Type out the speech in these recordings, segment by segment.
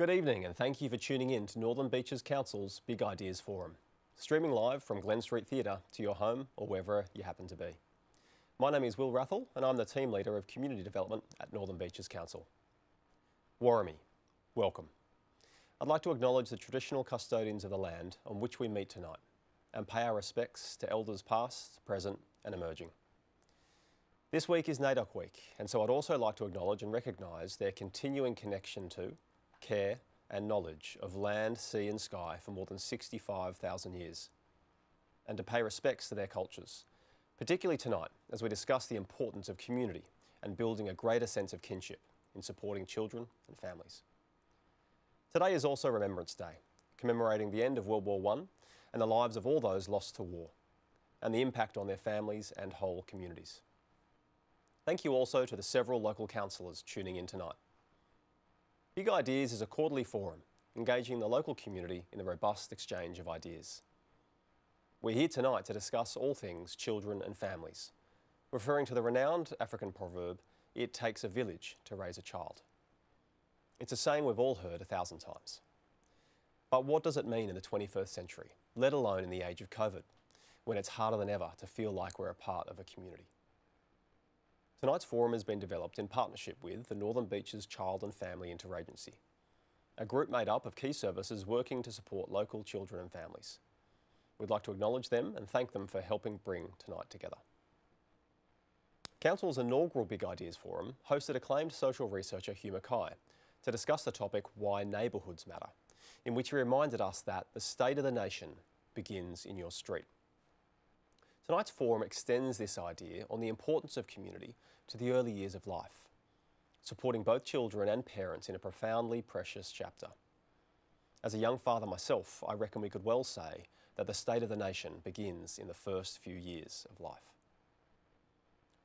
Good evening and thank you for tuning in to Northern Beaches Council's Big Ideas Forum, streaming live from Glen Street Theatre to your home or wherever you happen to be. My name is Will Rathel and I'm the Team Leader of Community Development at Northern Beaches Council. Warramie, welcome. I'd like to acknowledge the traditional custodians of the land on which we meet tonight and pay our respects to elders past, present and emerging. This week is NAIDOC Week, and so I'd also like to acknowledge and recognise their continuing connection to, care and knowledge of land, sea and sky for more than 65,000 years, and to pay respects to their cultures, particularly tonight as we discuss the importance of community and building a greater sense of kinship in supporting children and families. Today is also Remembrance Day, commemorating the end of World War I and the lives of all those lost to war, and the impact on their families and whole communities. Thank you also to the several local councillors tuning in tonight. Big Ideas is a quarterly forum engaging the local community in the robust exchange of ideas. We're here tonight to discuss all things children and families, referring to the renowned African proverb, it takes a village to raise a child. It's a saying we've all heard a thousand times. But what does it mean in the 21st century, let alone in the age of COVID, when it's harder than ever to feel like we're a part of a community? Tonight's forum has been developed in partnership with the Northern Beaches Child and Family Interagency, a group made up of key services working to support local children and families. We'd like to acknowledge them and thank them for helping bring tonight together. Council's inaugural Big Ideas Forum hosted acclaimed social researcher Hugh Mackay to discuss the topic Why Neighbourhoods Matter, in which he reminded us that the state of the nation begins in your street. Tonight's forum extends this idea on the importance of community to the early years of life, supporting both children and parents in a profoundly precious chapter. As a young father myself, I reckon we could well say that the state of the nation begins in the first few years of life.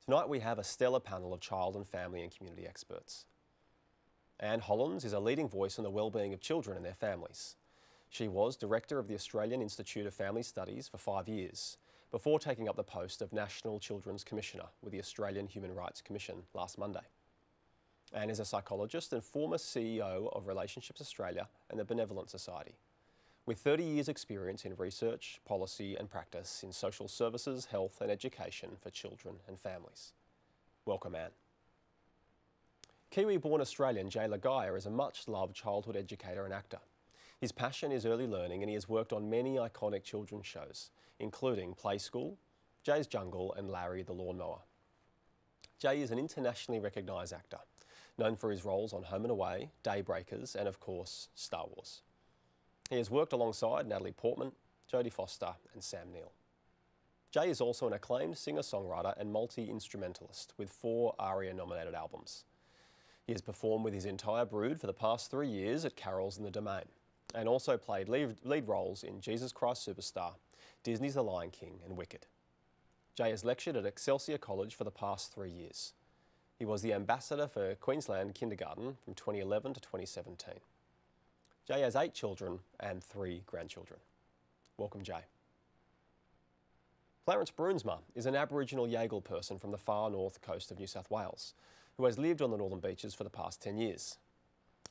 Tonight we have a stellar panel of child and family and community experts. Anne Hollands is a leading voice on the wellbeing of children and their families. She was Director of the Australian Institute of Family Studies for five years before taking up the post of National Children's Commissioner with the Australian Human Rights Commission last Monday. Anne is a psychologist and former CEO of Relationships Australia and the Benevolent Society. With 30 years' experience in research, policy, and practice in social services, health, and education for children and families. Welcome, Anne. Kiwi born Australian Jay Laga'aia is a much loved childhood educator and actor. His passion is early learning and he has worked on many iconic children's shows, including Play School, Jay's Jungle and Larry the Lawnmower. Jay is an internationally recognised actor, known for his roles on Home and Away, Daybreakers and of course Star Wars. He has worked alongside Natalie Portman, Jodie Foster and Sam Neill. Jay is also an acclaimed singer-songwriter and multi-instrumentalist with four ARIA-nominated albums. He has performed with his entire brood for the past three years at Carols in the Domain and also played lead, lead roles in Jesus Christ Superstar, Disney's The Lion King and Wicked. Jay has lectured at Excelsia College for the past three years. He was the ambassador for Queensland Kindergarten from 2011 to 2017. Jay has eight children and three grandchildren. Welcome, Jay. Clarence Bruinsma is an Aboriginal Yaegl person from the far north coast of New South Wales who has lived on the Northern Beaches for the past 10 years.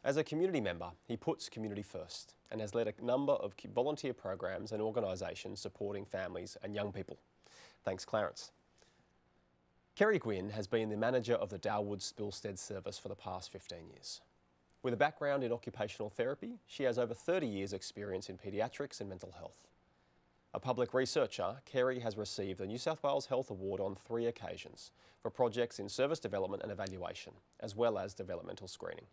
As a community member, he puts community first and has led a number of volunteer programs and organisations supporting families and young people. Thanks, Clarence. Kerry Gwynn has been the manager of the Dalwood Spilstead service for the past 15 years. With a background in occupational therapy, she has over 30 years' experience in paediatrics and mental health. A public researcher, Kerry has received the New South Wales Health Award on three occasions for projects in service development and evaluation, as well as developmental screening.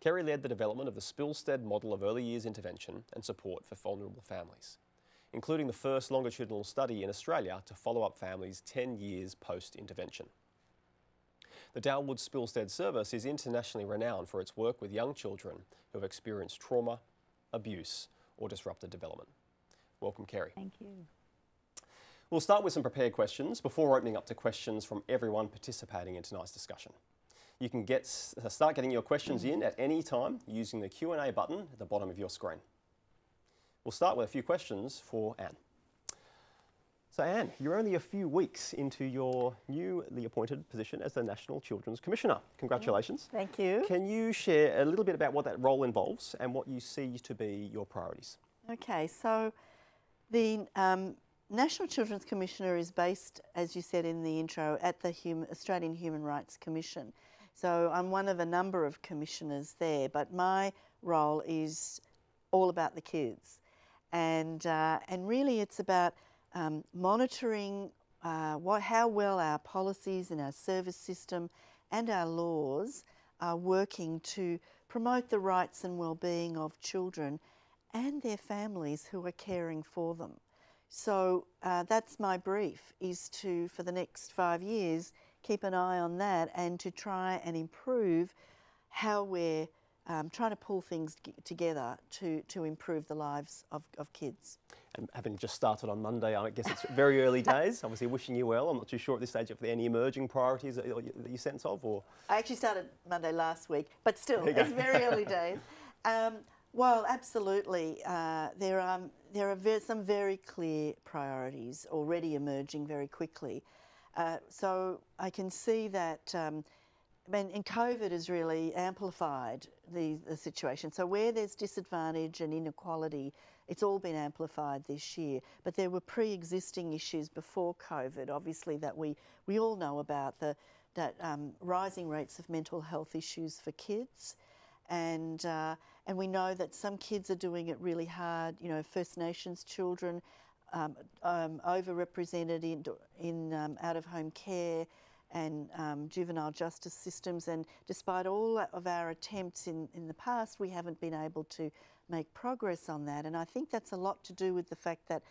Kerry led the development of the Spilstead model of early years intervention and support for vulnerable families, including the first longitudinal study in Australia to follow up families 10 years post-intervention. The Dalwood Spilstead service is internationally renowned for its work with young children who have experienced trauma, abuse or disrupted development. Welcome, Kerry. Thank you. We'll start with some prepared questions before opening up to questions from everyone participating in tonight's discussion. You can get, start getting your questions in at any time using the Q&A button at the bottom of your screen. We'll start with a few questions for Anne. So, Anne, you're only a few weeks into your newly appointed position as the National Children's Commissioner. Congratulations. Thank you. Can you share a little bit about what that role involves and what you see to be your priorities? Okay, so the um, National Children's Commissioner is based, as you said in the intro, at the Hum Australian Human Rights Commission. So I'm one of a number of commissioners there, but my role is all about the kids. And, uh, and really, it's about um, monitoring uh, what, how well our policies and our service system and our laws are working to promote the rights and well-being of children and their families who are caring for them. So uh, that's my brief, is to, for the next five years, keep an eye on that and to try and improve how we're um, trying to pull things together to, to improve the lives of, of kids. And having just started on Monday, I guess it's very early days. Obviously, wishing you well. I'm not too sure at this stage if there are any emerging priorities that you sense of, or I actually started Monday last week, but still, it's very early days. Um, well, absolutely. Uh, there are there are some very clear priorities already emerging very quickly. Uh, so I can see that. Um, I mean, and COVID has really amplified the, the situation. So where there's disadvantage and inequality, it's all been amplified this year. But there were pre-existing issues before COVID, obviously, that we, we all know about, the that um, rising rates of mental health issues for kids. And, uh, and we know that some kids are doing it really hard. You know, First Nations children um, um, overrepresented in, in um, out-of-home care, and um, juvenile justice systems. And despite all of our attempts in, in the past, we haven't been able to make progress on that. And I think that's a lot to do with the fact that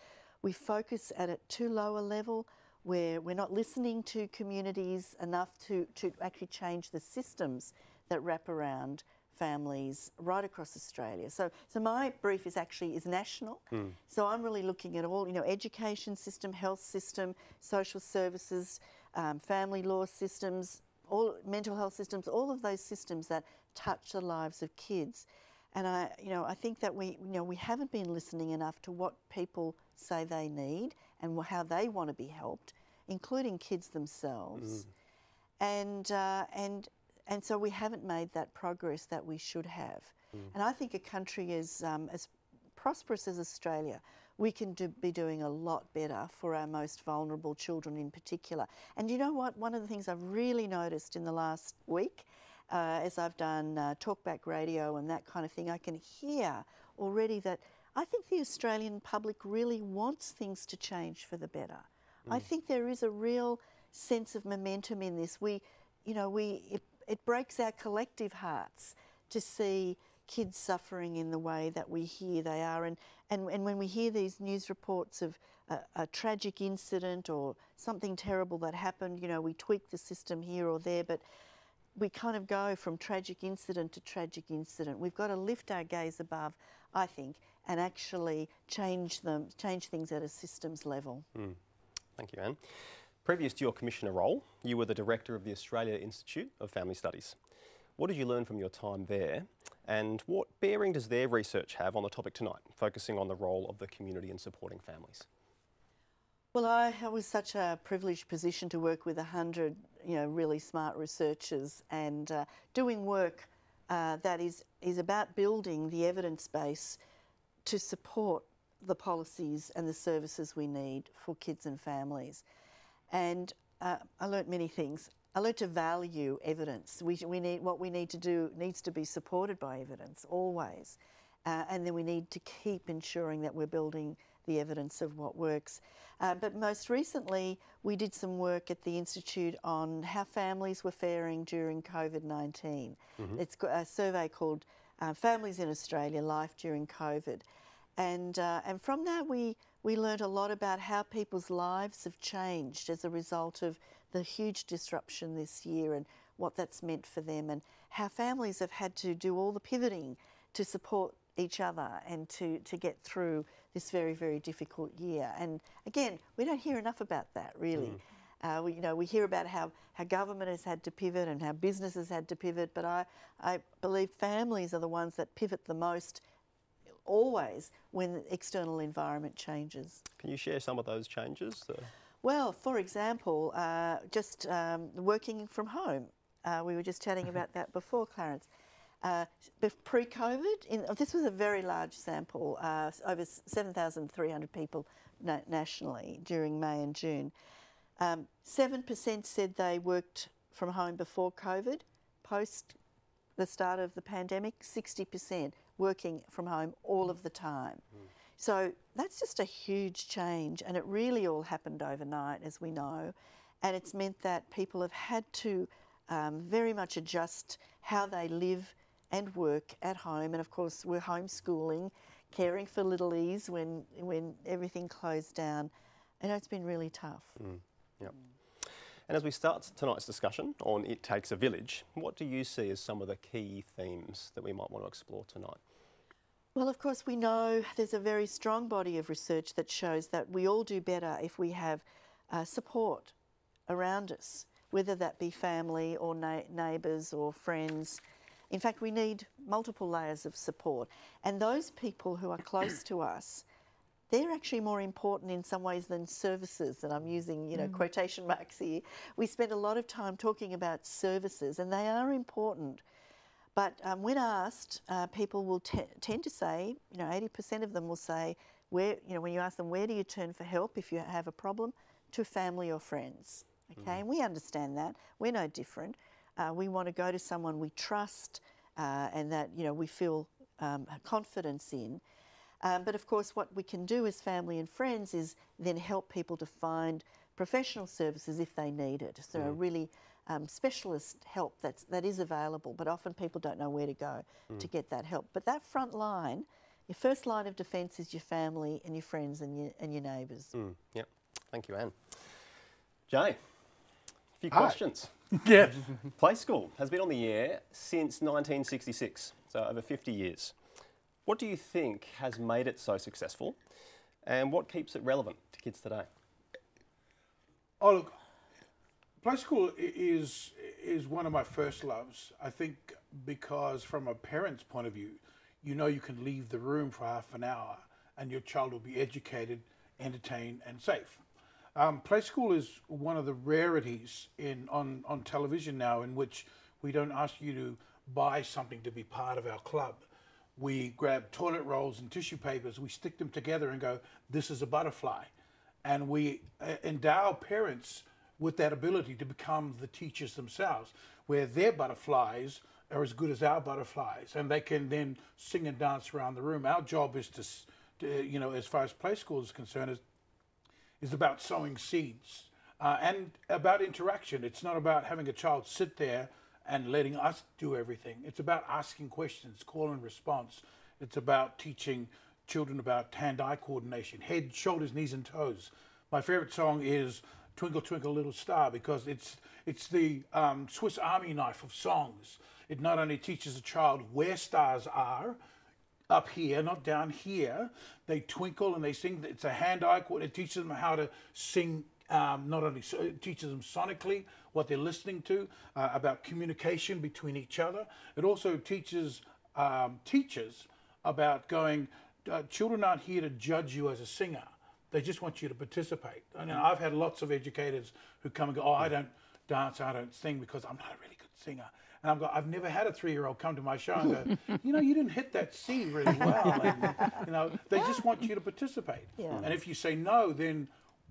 we focus at a too low a level where we're not listening to communities enough to, to actually change the systems that wrap around families right across Australia. So, so my brief is actually is national. Mm. So I'm really looking at all, you know, education system, health system, social services, um, family law systems, all mental health systems, all of those systems that touch the lives of kids. And I, you know, I think that we, you know, we haven't been listening enough to what people say they need and how they want to be helped, including kids themselves. Mm. And uh, and and so we haven't made that progress that we should have. Mm. And I think a country as um, as prosperous as Australia we can do, be doing a lot better for our most vulnerable children in particular. And you know what? One of the things I've really noticed in the last week, uh, as I've done uh, talkback radio and that kind of thing, I can hear already that I think the Australian public really wants things to change for the better. Mm. I think there is a real sense of momentum in this. We, you know, we it, it breaks our collective hearts to see kids suffering in the way that we hear they are. And, and, and when we hear these news reports of a, a, tragic incident or something terrible that happened, you know, we tweak the system here or there, but we kind of go from tragic incident to tragic incident. We've got to lift our gaze above, I think, and actually change them, change things at a systems level. Mm. Thank you, Anne. Previous to your commissioner role, you were the director of the Australia Institute of Family Studies. What did you learn from your time there? And what bearing does their research have on the topic tonight, focusing on the role of the community in supporting families? Well, I, I was such a privileged position to work with a hundred, you know, really smart researchers and uh, doing work uh, that is is about building the evidence base to support the policies and the services we need for kids and families. And uh, I learnt many things. I learned to value evidence. We, we need what we need to do needs to be supported by evidence always, uh, and then we need to keep ensuring that we're building the evidence of what works. Uh, but most recently, we did some work at the Institute on how families were faring during COVID 19. Mm-hmm. It's a survey called uh, Families in Australia Life During COVID. And, uh, and from that, we, we learned a lot about how people's lives have changed as a result of the huge disruption this year and what that's meant for them, and how families have had to do all the pivoting to support each other and to, to get through this very, very difficult year. And again, we don't hear enough about that really. Mm. Uh, we, you know, we hear about how, how government has had to pivot and how businesses had to pivot, but I, I believe families are the ones that pivot the most always when the external environment changes. Can you share some of those changes? Well, for example, uh, just um, working from home. Uh, we were just chatting about that before, Clarence. Uh, pre-COVID, this was a very large sample, uh, over 7,300 people na nationally during May and June. Um, 7% said they worked from home before COVID. Post the start of the pandemic, 60% working from home all of the time. Mm. So that's just a huge change, and it really all happened overnight, as we know. And it's meant that people have had to um, very much adjust how they live and work at home. And of course, we're homeschooling, caring for littlies when when everything closed down. And it's been really tough. Mm. Yep. And as we start tonight's discussion on It Takes a Village, what do you see as some of the key themes that we might want to explore tonight? Well, of course, we know there's a very strong body of research that shows that we all do better if we have uh, support around us, whether that be family or neighbours or friends. In fact, we need multiple layers of support. And those people who are close to us they're actually more important in some ways than services, and I'm using, you know, mm. quotation marks here. We spend a lot of time talking about services, and they are important. But um, when asked, uh, people will tend to say, you know, 80% of them will say, where, you know, when you ask them, where do you turn for help if you have a problem? To family or friends. Okay, mm. and we understand that. We're no different. Uh, we want to go to someone we trust uh, and that, you know, we feel um, confidence in. Um, but of course, what we can do as family and friends is then help people to find professional services if they need it. So mm. really um, specialist help that's, that is available, but often people don't know where to go mm. to get that help. But that front line, your first line of defence is your family and your friends and your, and your neighbours. Mm. Yep. Thank you, Anne. Jay, a few Hi. questions. yeah. Play School has been on the air since 1966, so over 50 years. What do you think has made it so successful and what keeps it relevant to kids today? Oh, look, play school is, is one of my first loves. I think because from a parent's point of view, you know you can leave the room for half an hour and your child will be educated, entertained, and safe. Um, play school is one of the rarities in on, on television now in which we don't ask you to buy something to be part of our club we grab toilet rolls and tissue papers, we stick them together and go, this is a butterfly. And we uh, endow parents with that ability to become the teachers themselves, where their butterflies are as good as our butterflies, and they can then sing and dance around the room. Our job is to, to you know, as far as play school is concerned, is, is about sowing seeds uh, and about interaction. It's not about having a child sit there and letting us do everything. It's about asking questions, call and response. It's about teaching children about hand-eye coordination, head, shoulders, knees, and toes. My favorite song is Twinkle Twinkle Little Star because it's it's the um, Swiss Army knife of songs. It not only teaches a child where stars are, up here, not down here. They twinkle and they sing. It's a hand-eye coordination. It teaches them how to sing um, not only so, it teaches them sonically what they're listening to, uh, about communication between each other. It also teaches um, teachers about going, uh, children aren't here to judge you as a singer. They just want you to participate. And I've had lots of educators who come and go, oh, I don't dance, I don't sing because I'm not a really good singer. And I've, got, I've never had a three-year-old come to my show and go, you know, you didn't hit that C really well. And, you know, they just want you to participate. Yeah. And if you say no, then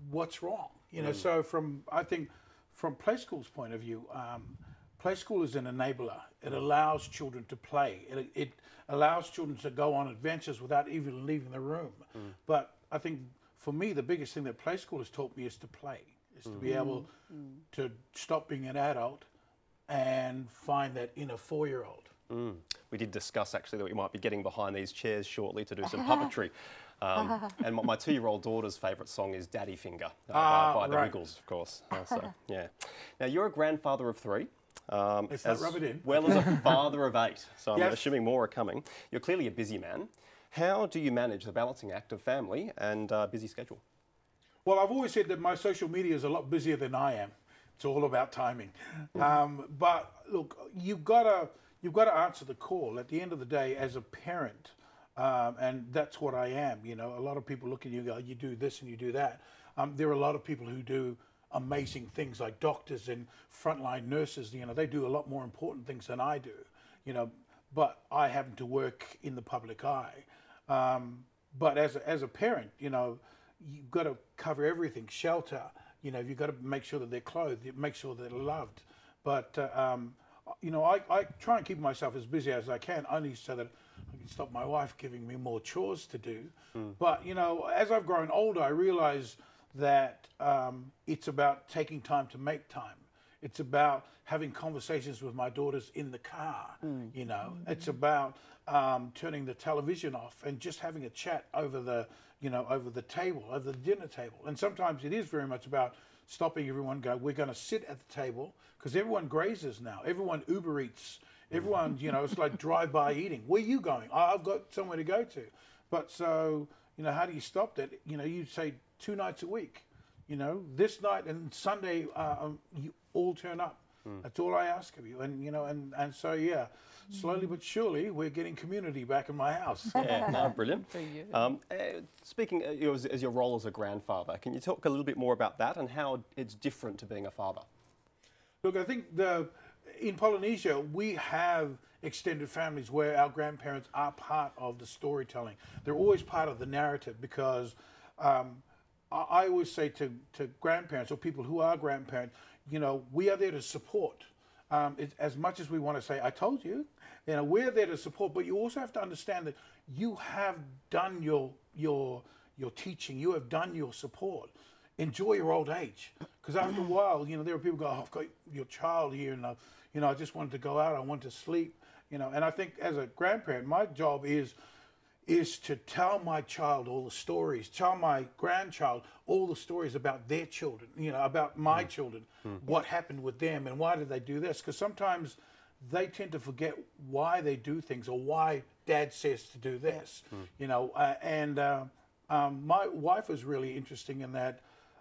what's wrong? You know, mm. so from I think from play school's point of view, um, play school is an enabler. It allows children to play. It, it, allows children to go on adventures without even leaving the room. Mm. But I think for me, the biggest thing that play school has taught me is to play, is mm. to be mm. able mm. to stop being an adult and find that inner four-year-old. Mm. We did discuss actually that we might be getting behind these chairs shortly to do some puppetry. Um, and my, two-year-old daughter's favourite song is Daddy Finger uh, ah, by, by the right. Wiggles, of course. Uh, so, yeah. Now, you're a grandfather of three. Um, as rub it in. well as a father of eight, so I'm assuming more are coming. You're clearly a busy man. How do you manage the balancing act of family and uh, busy schedule? Well, I've always said that my social media is a lot busier than I am. It's all about timing. Um, but look, you've got to you've got to answer the call. At the end of the day, as a parent, Um, and that's what I am. You know, a lot of people look at you and go, you do this and you do that. Um, there are a lot of people who do amazing things like doctors and frontline nurses. You know, they do a lot more important things than I do. You know, but I happen to work in the public eye. Um, but as a, as a parent, you know, you've got to cover everything, shelter. You know, you've got to make sure that they're clothed, make sure they're loved. But uh, um, you know, I, I try and keep myself as busy as I can, only so that I can stop my wife giving me more chores to do. Mm. But you know, as I've grown older, I realise that um, it's about taking time to make time. It's about having conversations with my daughters in the car. Mm. You know, mm. it's about um, turning the television off and just having a chat over the, you know, over the table, over the dinner table. And sometimes it is very much about stopping everyone. Go, we're going to sit at the table because everyone grazes now. Everyone Uber eats. Everyone, you know, it's like drive-by eating. Where are you going? I've got somewhere to go to. But so, you know, how do you stop that? You know, you say two nights a week. You know, this night and Sunday, uh, um, you all turn up. Mm. That's all I ask of you. And you know, and and so yeah, slowly but surely, we're getting community back in my house. Yeah, no, brilliant. For you. Um, uh, speaking uh, you know, as, as, your role as a grandfather, can you talk a little bit more about that and how it's different to being a father? Look, I think the in Polynesia we have extended families where our grandparents are part of the storytelling. They're always part of the narrative because. Um, I always say to, to grandparents or people who are grandparents, you know, we are there to support. Um, it, as much as we want to say, I told you, you know, we're there to support, but you also have to understand that you have done your, your, your teaching, you have done your support. Enjoy your old age. Because after a while, you know, there are people go, oh, I've got your child here and, uh, you know, I just wanted to go out, I want to sleep, you know. And I think as a grandparent, my job is is to tell my child all the stories, tell my grandchild all the stories about their children, you know, about my mm. children, mm. what happened with them and why did they do this? Because sometimes they tend to forget why they do things or why dad says to do this, mm. you know. Uh, and uh, um, my wife was really interesting in that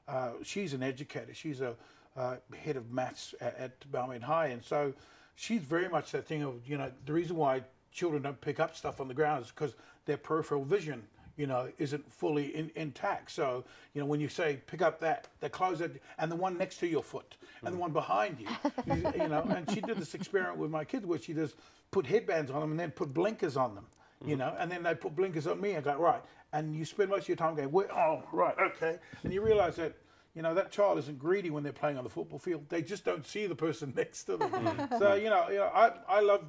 uh, she's an educator. She's a uh, head of maths at, at Balmain High. And so she's very much that thing of, you know, the reason why children don't pick up stuff on the ground is because their peripheral vision, you know, isn't fully in, intact. So, you know, when you say pick up that, the close it, and the one next to your foot, and the one behind you, you, you, know, and she did this experiment with my kids where she just put headbands on them and then put blinkers on them, you know, and then they put blinkers on me and go, right. And you spend most of your time going, oh, right, okay. And you realize that you know that child isn't greedy when they're playing on the football field. They just don't see the person next to them. so you know, you know, I I love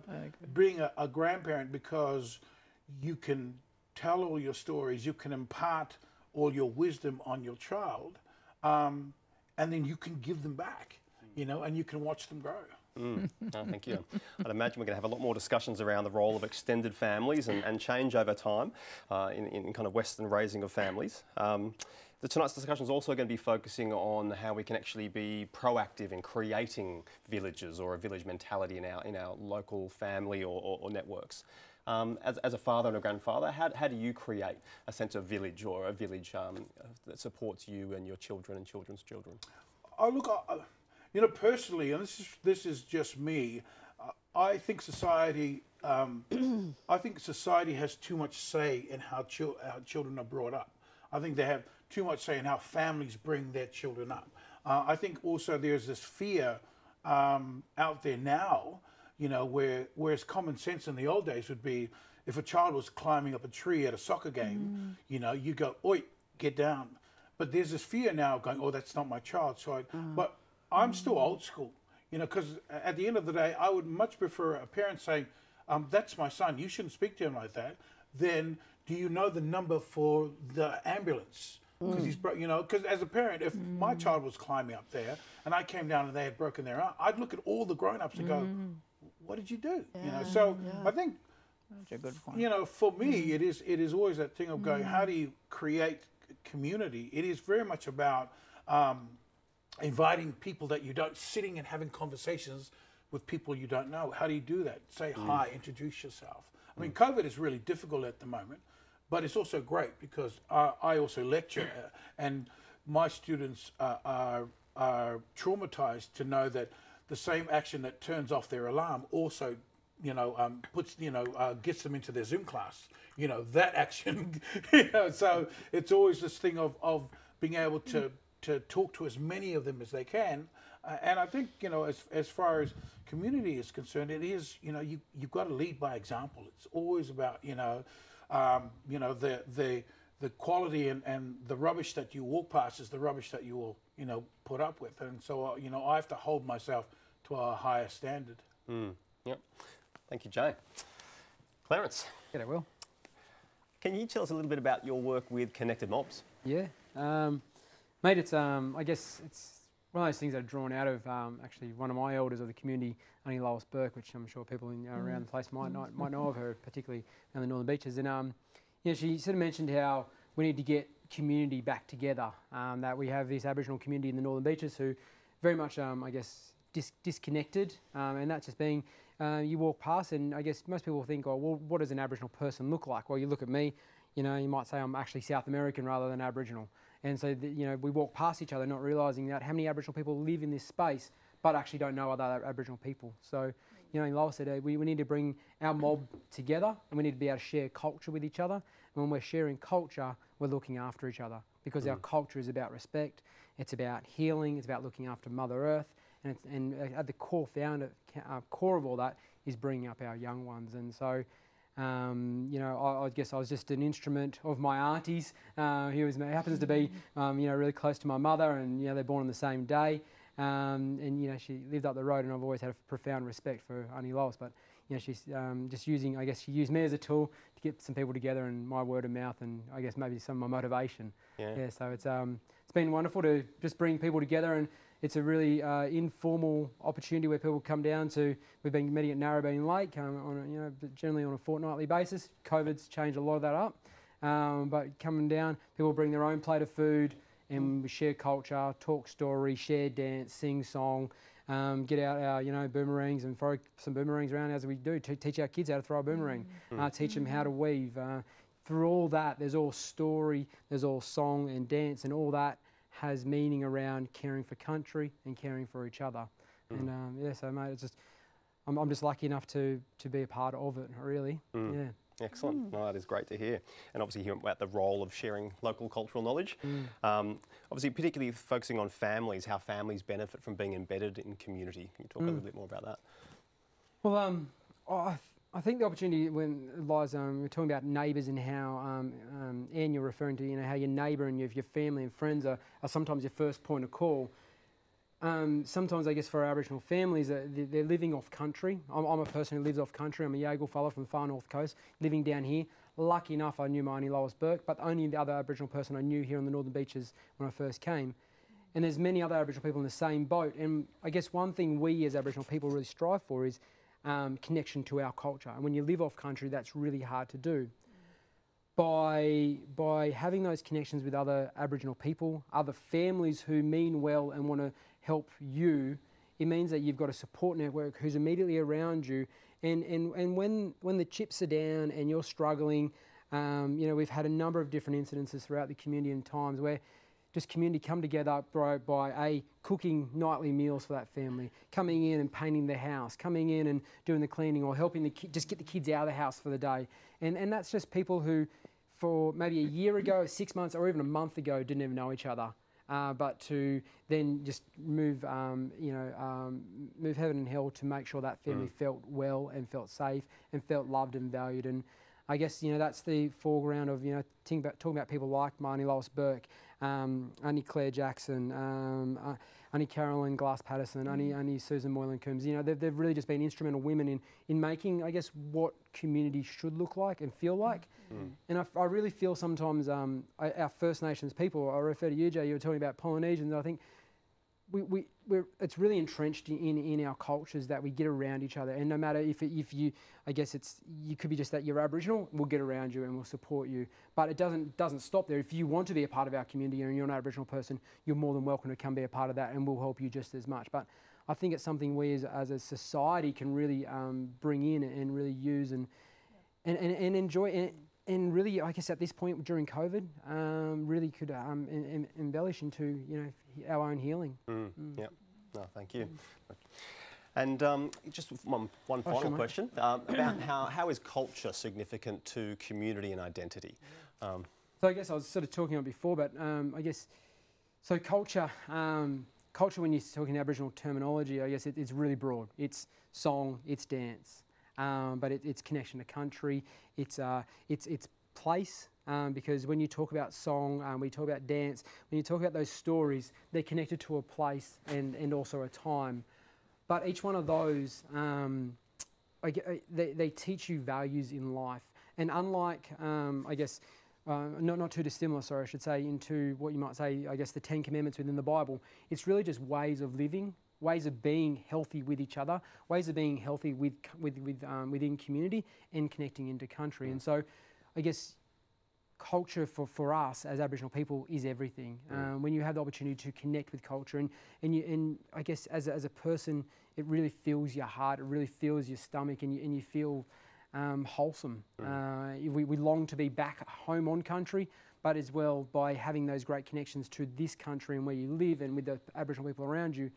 being a, a, grandparent because you can tell all your stories, you can impart all your wisdom on your child, um, and then you can give them back, you know, and you can watch them grow. Mm. No, thank you. I'd imagine we're going to have a lot more discussions around the role of extended families and, and change over time uh, in, in kind of Western raising of families. Um, the tonight's discussion is also going to be focusing on how we can actually be proactive in creating villages or a village mentality in our in our local family or, or, or networks. Um, as, as a father and a grandfather, how, how do you create a sense of village or a village um, that supports you and your children and children's children? Oh, look, uh, you know, personally, and this is, this is just me, I think society, um, I think society has too much say in how, how children are brought up. I think they have too much say in how families bring their children up. Uh, I think also there's this fear um, out there now you know, where whereas common sense in the old days would be if a child was climbing up a tree at a soccer game, mm. you know, you go, oi, get down. But there's this fear now going, oh, that's not my child. So, I, mm. but I'm mm. still old school, you know, because at the end of the day, I would much prefer a parent saying, um, that's my son, you shouldn't speak to him like that, Then, do you know the number for the ambulance? Because mm. he's, you know, because as a parent, if mm. my child was climbing up there and I came down and they had broken their arm, I'd look at all the grown-ups and go, mm what did you do? Yeah, you know, so yeah. I think that's a good point. You know, for me, mm. it is it is always that thing of going, how do you create community? It is very much about um, inviting people that you don't, sitting and having conversations with people you don't know. How do you do that? Say mm. hi, introduce yourself. I mean, mm. COVID is really difficult at the moment, but it's also great because I, I also lecture uh, and my students uh, are, are traumatized to know that the same action that turns off their alarm also you know, um, puts, you know, uh, gets them into their Zoom class. You know, that action. you know, so it's always this thing of, of being able to, to talk to as many of them as they can. Uh, and I think, you know, as, as far as community is concerned, it is, you know, you, you've got to lead by example. It's always about, you know, um, you know, the, the, the quality and, and the rubbish that you walk past is the rubbish that you will, you know, put up with. And so, uh, you know, I have to hold myself to a higher standard. Mm. Yep. Thank you, Jay. Clarence. G'day, Will. Can you tell us a little bit about your work with Connected Mobs? Yeah. Um, mate, it's, um, I guess, it's one of those things that are drawn out of um, actually one of my elders of the community, Annie Lois Birk, which I'm sure people in, uh, around the place might not, might know of her, particularly on the Northern Beaches. And um, you know, she sort of mentioned how we need to get community back together. Um, that we have this Aboriginal community in the Northern Beaches who very much, um, I guess, dis- disconnected, um, and that's just being uh, you walk past, and I guess most people think, oh, well, what does an Aboriginal person look like? Well, you look at me, you know, you might say I'm actually South American rather than Aboriginal. And so, the, you know, we walk past each other not realising that how many Aboriginal people live in this space but actually don't know other Aboriginal people. So, you know, Lois said uh, we, we need to bring our mob together and we need to be able to share culture with each other. And when we're sharing culture, we're looking after each other because mm. our culture is about respect, it's about healing, it's about looking after Mother Earth, and, and at the core, founder, uh, core of all that is bringing up our young ones. And so, um, you know, I, I, guess I was just an instrument of my auntie's. Uh, he was happens to be, um, you know, really close to my mother, and you know, they're born on the same day. Um, and you know, she lived up the road, and I've always had a profound respect for Auntie Lois. But you know, she's um, just using, I guess, she used me as a tool to get some people together, and my word of mouth, and I guess maybe some of my motivation. Yeah. yeah so it's um, it's been wonderful to just bring people together and it's a really uh, informal opportunity where people come down to. We've been meeting at Narrabeen Lake um, on a, you know generally on a fortnightly basis. COVID's changed a lot of that up, um, but coming down, people bring their own plate of food and we share culture, talk story, share dance, sing song. Um, get out our you know boomerangs and throw some boomerangs around as we do. to teach our kids how to throw a boomerang. Mm. Uh, teach them how to weave. Uh, through all that, there's all story, there's all song and dance, and all that has meaning around caring for country and caring for each other. Mm. And um, yeah, so mate, it's just I'm, I'm just lucky enough to to be a part of it. Really, mm. yeah. Excellent. Mm. No, that is great to hear. And obviously, hear about the role of sharing local cultural knowledge. Mm. Um, obviously, particularly focusing on families, how families benefit from being embedded in community. Can you talk mm. a little bit more about that? Well, um, oh, I think the opportunity when lies, um, we're talking about neighbours and how, um, um, Anne, you're referring to, you know, how your neighbour and your, your family and friends are, are sometimes your first point of call. Um, sometimes, I guess, for Aboriginal families, uh, they're living off country. I'm, I'm, a person who lives off country. I'm a Yaegl fellow from the far north coast, living down here. Lucky enough, I knew my auntie Lois Birk, but only the other Aboriginal person I knew here on the northern beaches when I first came. And there's many other Aboriginal people in the same boat. And I guess one thing we as Aboriginal people really strive for is um, connection to our culture. And when you live off country, that's really hard to do. By, by having those connections with other Aboriginal people, other families who mean well and want to help you, it means that you've got a support network who's immediately around you. And, and, and when, when the chips are down and you're struggling, um, you know, we've had a number of different incidences throughout the community and times where just community come together by, by a cooking nightly meals for that family, coming in and painting the house, coming in and doing the cleaning or helping the ki- just get the kids out of the house for the day. And, and that's just people who, for maybe a year ago, six months, or even a month ago, didn't even know each other. Uh, but to then just move, um, you know, um, move heaven and hell to make sure that family mm. felt well and felt safe and felt loved and valued. And I guess you know that's the foreground of you know talking about, talking about people like Marnie Lois Birk, um, Auntie Claire Jackson, um, uh, Auntie Carolyn Glass Patterson, mm. Auntie Susan Moylan Coombs. You know they've, they've really just been instrumental women in in making I guess what community should look like and feel like. Mm. And I, I, really feel sometimes um, our First Nations people. I refer to you, Jay. You were talking about Polynesians. I think we, we, we're, it's really entrenched in, in our cultures that we get around each other. And no matter if, if you, I guess it's, you could be just that you're Aboriginal, we'll get around you and we'll support you. But it doesn't, doesn't stop there. If you want to be a part of our community and you're an Aboriginal person, you're more than welcome to come be a part of that and we'll help you just as much. But I think it's something we as, as a society can really um, bring in and really use and, and, and, and enjoy. And, and really, I guess at this point during COVID, um, really could um, em- em- embellish into you know our own healing. Mm. Mm. Yeah. No, thank you. And um, just one, one Oh, final sure, question um, about how, how is culture significant to community and identity? Um, So I guess I was sort of talking on it before, but um, I guess so. Culture, um, culture. When you're talking Aboriginal terminology, I guess it, it's really broad. It's song, it's dance, um, but it, it's connection to country. It's uh, it's it's place. Um, because when you talk about song, um, we talk about dance. When you talk about those stories, they're connected to a place and, and also a time. But each one of those, um, I I- they, they teach you values in life. And unlike, um, I guess, uh, not, not too dissimilar, sorry, I should say, into what you might say, I guess, the Ten Commandments within the Bible, it's really just ways of living, ways of being healthy with each other, ways of being healthy with, with, with, um, within community and connecting into country. And so, I guess, culture for, for us as Aboriginal people is everything. Um, when you have the opportunity to connect with culture, and, and, you, and I guess as a, as a person, it really fills your heart, it really fills your stomach, and you, and you feel um, wholesome. Uh, we, we long to be back home on country, but as well by having those great connections to this country and where you live and with the Aboriginal people around you,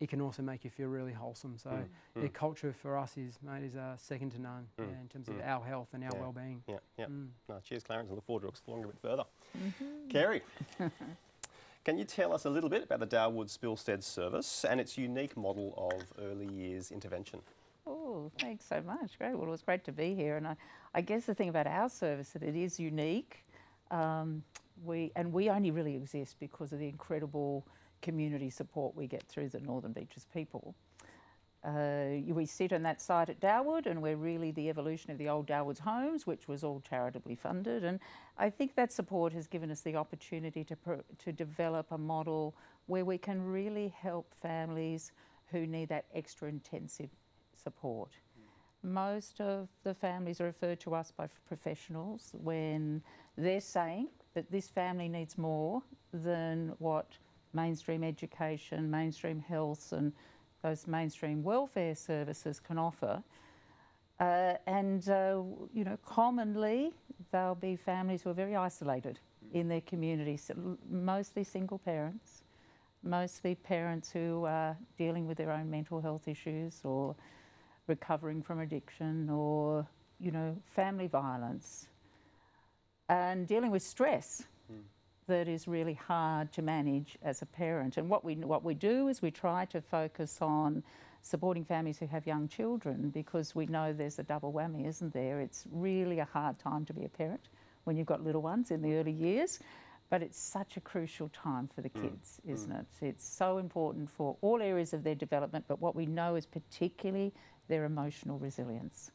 it can also make you feel really wholesome. So the culture for us is, mate, is uh, second to none yeah, in terms of our health and our Yeah. well-being. yeah, yeah. Mm. No, cheers, Clarence. I look forward to exploring a bit further. Kerry, can you tell us a little bit about the Dalwood Spilstead service and its unique model of early years intervention? Oh, thanks so much. Great. Well, it was great to be here. And I, I guess the thing about our service that it is unique. Um, we and we only really exist because of the incredible community support we get through the Northern Beaches people. Uh, we sit on that site at Dalwood, and we're really the evolution of the old Dalwood's homes, which was all charitably funded. And I think that support has given us the opportunity to to develop a model where we can really help families who need that extra intensive support. Most of the families are referred to us by professionals when they're saying that this family needs more than what mainstream education, mainstream health, and those mainstream welfare services can offer. Uh, and, uh, you know, commonly they'll be families who are very isolated in their communities, mostly single parents, mostly parents who are dealing with their own mental health issues or recovering from addiction or, you know, family violence and dealing with stress that is really hard to manage as a parent. And what we what we do is we try to focus on supporting families who have young children because we know there's a double whammy, isn't there? It's really a hard time to be a parent when you've got little ones in the early years. But it's such a crucial time for the mm, kids, mm. isn't it? It's so important for all areas of their development, but what we know is particularly their emotional resilience.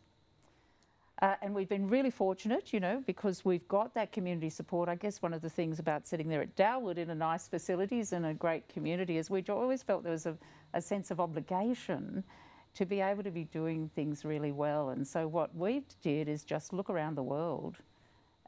Uh, and we've been really fortunate, you know, because we've got that community support. I guess one of the things about sitting there at Dalwood in a nice facilities and a great community is we always felt there was a, a sense of obligation to be able to be doing things really well. And so what we did is just look around the world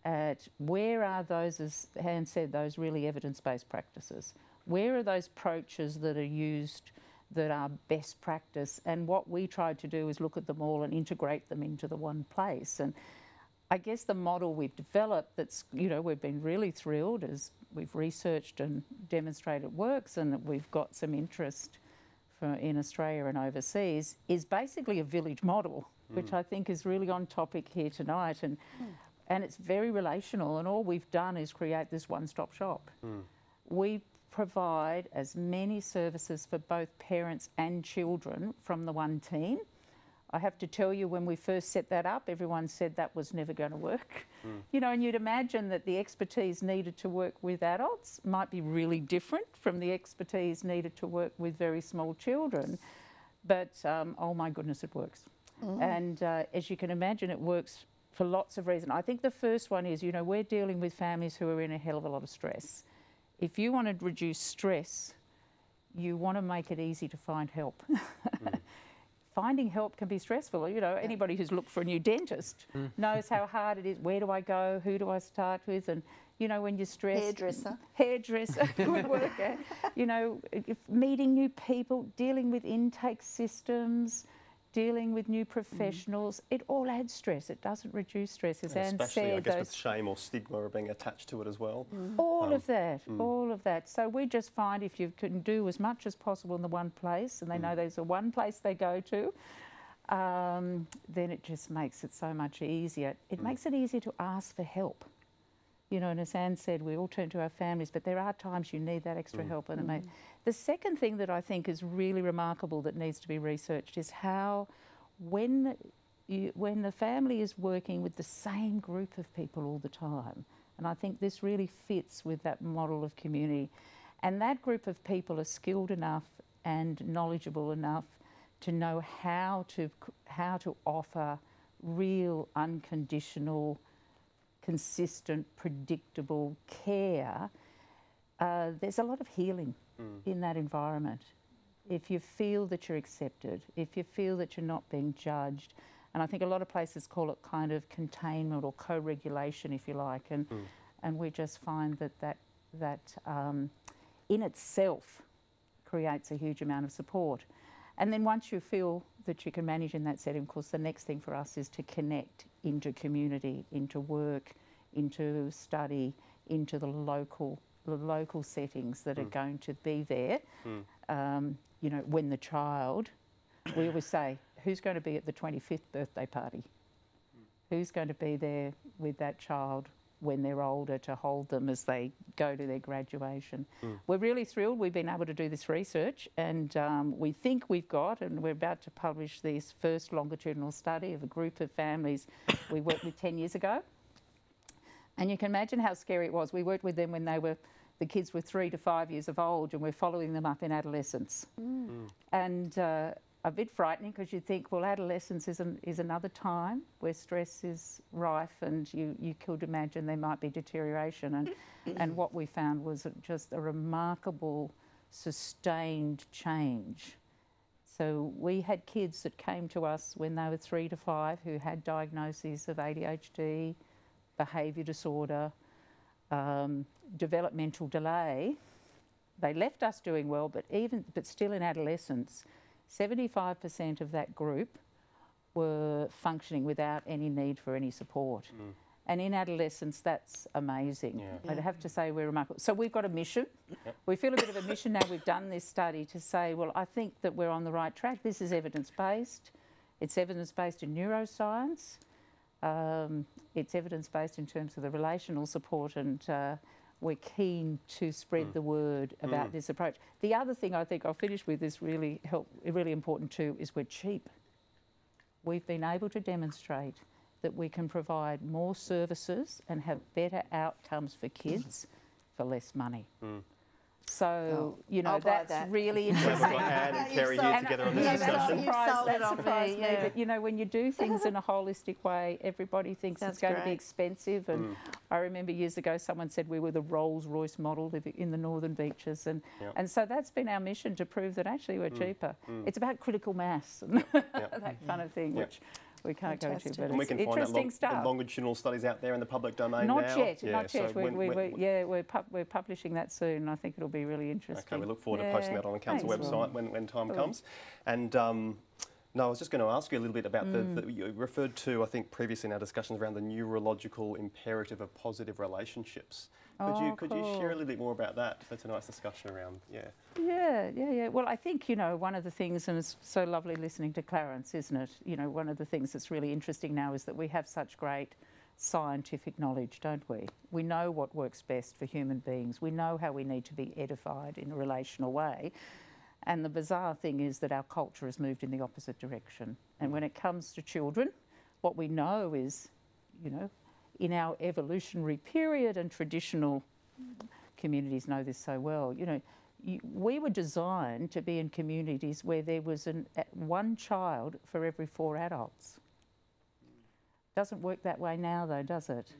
at where are those, as Anne said, those really evidence-based practices? Where are those approaches that are used that are best practice? And what we tried to do is look at them all and integrate them into the one place. And I guess the model we've developed that's, you know, we've been really thrilled as we've researched and demonstrated works and we've got some interest for, in Australia and overseas is basically a village model, hmm. which I think is really on topic here tonight. And, hmm. and it's very relational, and all we've done is create this one stop shop. Hmm. We provide as many services for both parents and children from the one team. I have to tell you, when we first set that up, everyone said that was never going to work. You know, and you'd imagine that the expertise needed to work with adults might be really different from the expertise needed to work with very small children. But um, oh my goodness, it works. And uh, as you can imagine, it works for lots of reasons. I think the first one is, you know, we're dealing with families who are in a hell of a lot of stress. If you want to reduce stress, you want to make it easy to find help. Finding help can be stressful. You know, anybody who's looked for a new dentist hmm. knows how hard it is. Where do I go? Who do I start with? And you know, when you're stressed, Hairdresser. hairdresser, good work. You know, if meeting new people, dealing with intake systems, dealing with new mm-hmm. professionals, it all adds stress. It doesn't reduce stress, as Anne Especially, I guess, with shame or stigma being attached to it as well. Mm-hmm. all um, of that, mm. all of that. So we just find if you can do as much as possible in the one place, and they know mm. there's a one place they go to, um, then it just makes it so much easier. It mm. makes it easier to ask for help. You know, and as Anne said, we all turn to our families, but there are times you need that extra help. And it may. The second thing that I think is really remarkable that needs to be researched is how, when you, when the family is working with the same group of people all the time, and I think this really fits with that model of community, and that group of people are skilled enough and knowledgeable enough to know how to how to offer real unconditional consistent, predictable care, uh, there's a lot of healing in that environment. If you feel that you're accepted, if you feel that you're not being judged, and I think a lot of places call it kind of containment or co-regulation, if you like, and and we just find that that that um, in itself creates a huge amount of support. And then once you feel that you can manage in that setting, of course, the next thing for us is to connect into community, into work, into study, into the local the local settings that are going to be there. Um, you know, when the child, we always say, who's going to be at the 25th birthday party? Who's going to be there with that child when they're older to hold them as they go to their graduation? We're really thrilled we've been able to do this research, and um, we think we've got, and we're about to publish this first longitudinal study of a group of families we worked with 10 years ago. And you can imagine how scary it was. We worked with them when they were, the kids were three to five years of age, and we're following them up in adolescence. And uh, a bit frightening because you think, well, adolescence is, an, is another time where stress is rife, and you, you could imagine there might be deterioration. And, and what we found was just a remarkable, sustained change. So we had kids that came to us when they were three to five who had diagnoses of ADHD, behaviour disorder, um, developmental delay. They left us doing well, but even but still in adolescence, 75% of that group were functioning without any need for any support. And in adolescence, that's amazing. Yeah. I'd have to say we're remarkable. So we've got a mission. We feel a bit of a mission now. We've done this study to say, well, I think that we're on the right track. This is evidence based. It's evidence based in neuroscience. Um, it's evidence based in terms of the relational support, and uh, we're keen to spread the word about this approach. The other thing I think I'll finish with is really help, really important too is we're cheap. We've been able to demonstrate that we can provide more services and have better outcomes for kids for less money. So, you know, I'll buy that's that. really We've interesting. got Anne and You Kerry sold- here And together on you this sold- discussion. you surprised, sold that it on me, surprised me, yeah. but you know, when you do things in a holistic way, everybody thinks Sounds it's going to be great. expensive. And mm. I remember years ago, someone said we were the Rolls Royce model of- in the Northern Beaches, and Yep. and so that's been our mission to prove that actually we're mm. cheaper. Mm. It's about critical mass and that mm-hmm. kind of thing, Yep. which we can't go Fantastic. to, but And we it's can find that interesting long, stuff. longitudinal studies out there in the public domain not now. yet, Yeah, not so yet. We, when- we, when- we, yeah, we're, pub- we're publishing that soon. I think it'll be really interesting. Okay, we look forward to posting that on the council thanks. website when, when time Cool. comes. And um, no, I was just going to ask you a little bit about Mm. the, the, you referred to, I think, previously in our discussions around the neurological imperative of positive relationships. Could you Oh, could you share a little bit more about that for tonight's discussion around, yeah. Yeah, yeah, yeah. Well, I think, you know, one of the things, and it's so lovely listening to Clarence, isn't it? You know, one of the things that's really interesting now is that we have such great scientific knowledge, don't we? We know what works best for human beings. We know how we need to be edified in a relational way. And the bizarre thing is that our culture has moved in the opposite direction. And when it comes to children, what we know is, you know, in our evolutionary period and traditional communities know this so well. You know, we were designed to be in communities where there was an, one child for every four adults. Doesn't work that way now, though, does it?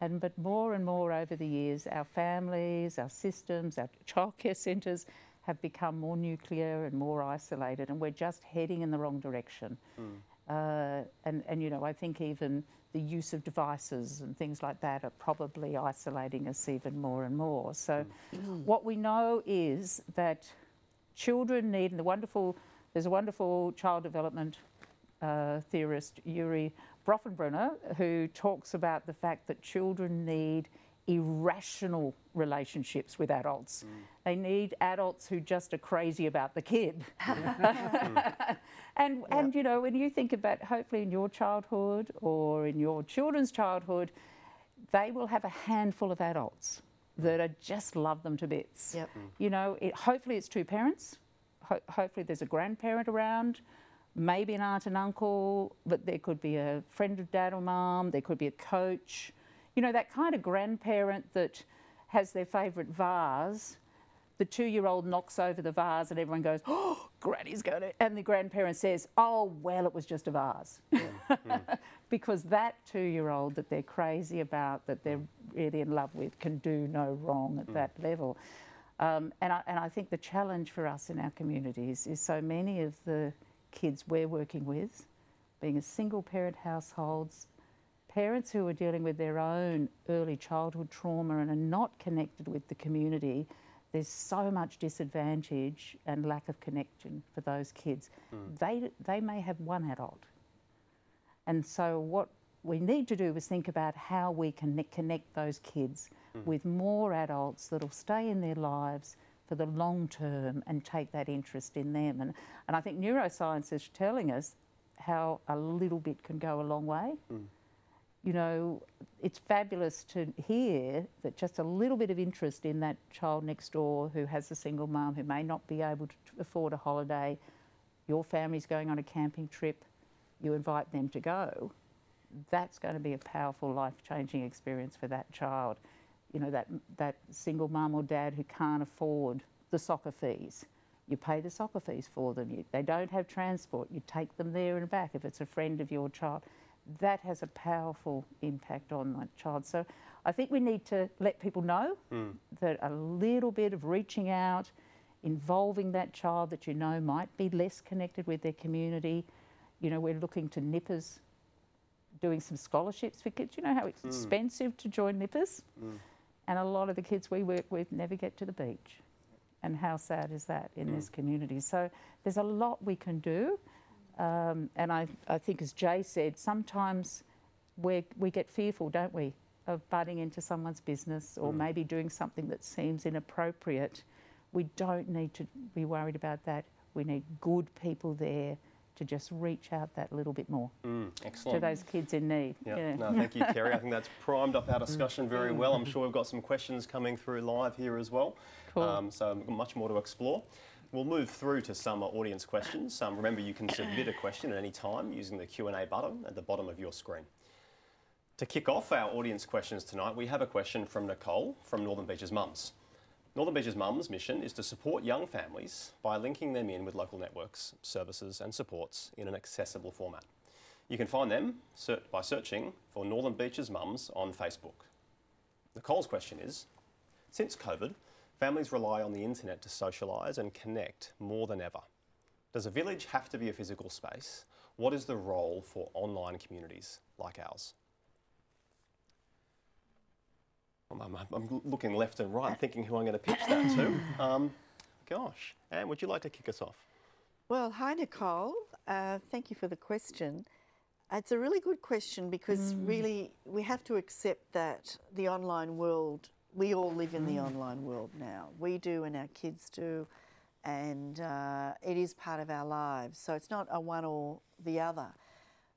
And but more and more over the years, our families, our systems, our childcare centres have become more nuclear and more isolated, and we're just heading in the wrong direction. Hmm. Uh, and, and, you know, I think even the use of devices and things like that are probably isolating us even more and more. So, what we know is that children need, and the wonderful, there's a wonderful child development uh, theorist Urie Bronfenbrenner, who talks about the fact that children need irrational relationships with adults. Mm. They need adults who just are crazy about the kid. and, and, you know, when you think about hopefully in your childhood or in your children's childhood, they will have a handful of adults that are just love them to bits. Yep. Mm. You know, it, hopefully it's two parents. Ho hopefully there's a grandparent around maybe an aunt and uncle, but there could be a friend of dad or mum, there could be a coach. You know, that kind of grandparent that has their favourite vase. The two year old knocks over the vase and everyone goes, Oh, Granny's got it. And the grandparent says, Oh, well, it was just a vase. Mm. because that two year old that they're crazy about, that they're really in love with, can do no wrong at mm. that level. Um, and, I, and I think the challenge for us in our communities is so many of the kids we're working with, being a single parent households, parents who are dealing with their own early childhood trauma and are not connected with the community, there's so much disadvantage and lack of connection for those kids. Mm. They, they may have one adult. And so, what we need to do is think about how we can connect those kids mm. with more adults that'll stay in their lives for the long term and take that interest in them. And, and I think neuroscience is telling us how a little bit can go a long way. Mm. You know, it's fabulous to hear that just a little bit of interest in that child next door who has a single mum who may not be able to afford a holiday, your family's going on a camping trip, you invite them to go. That's going to be a powerful life changing experience for that child you know, that, that single mum or dad who can't afford the soccer fees. You pay the soccer fees for them. You, they don't have transport. You take them there and back if it's a friend of your child. That has a powerful impact on that child. So I think we need to let people know mm. that a little bit of reaching out, involving that child that you know might be less connected with their community. You know, we're looking to nippers doing some scholarships for kids. You know how it's mm. expensive to join nippers? Mm. And a lot of the kids we work with never get to the beach. And how sad is that in mm. this community? So there's a lot we can do. Um, and I, I think, as Jay said, sometimes we we get fearful, don't we, of butting into someone's business or mm. maybe doing something that seems inappropriate. We don't need to be worried about that. We need good people there to just reach out that little bit more mm, excellent. to those kids in need. Yep. Yeah. No, thank you, Kerry. I think that's primed up our discussion very well. I'm sure we've got some questions coming through live here as well. Cool. Um, so much more to explore. We'll move through to some audience questions. Um, remember, you can submit a question at any time using the Q&A button at the bottom of your screen. To kick off our audience questions tonight, we have a question from Nicole from Northern Beaches Mums. Northern Beaches Mums' mission is to support young families by linking them in with local networks, services and supports in an accessible format. You can find them by searching for Northern Beaches Mums on Facebook. Nicole's question is, since COVID, families rely on the internet to socialise and connect more than ever. Does a village have to be a physical space? What is the role for online communities like ours? I'm, I'm, looking left and right, thinking who I'm going to pitch that to. Um, gosh, Anne, would you like to kick us off? Well, hi, Nicole. Uh, thank you for the question. It's a really good question because mm. really we have to accept that the online world, we all live in mm. the online world now. We do and our kids do, and uh, it is part of our lives. So it's not a one or the other.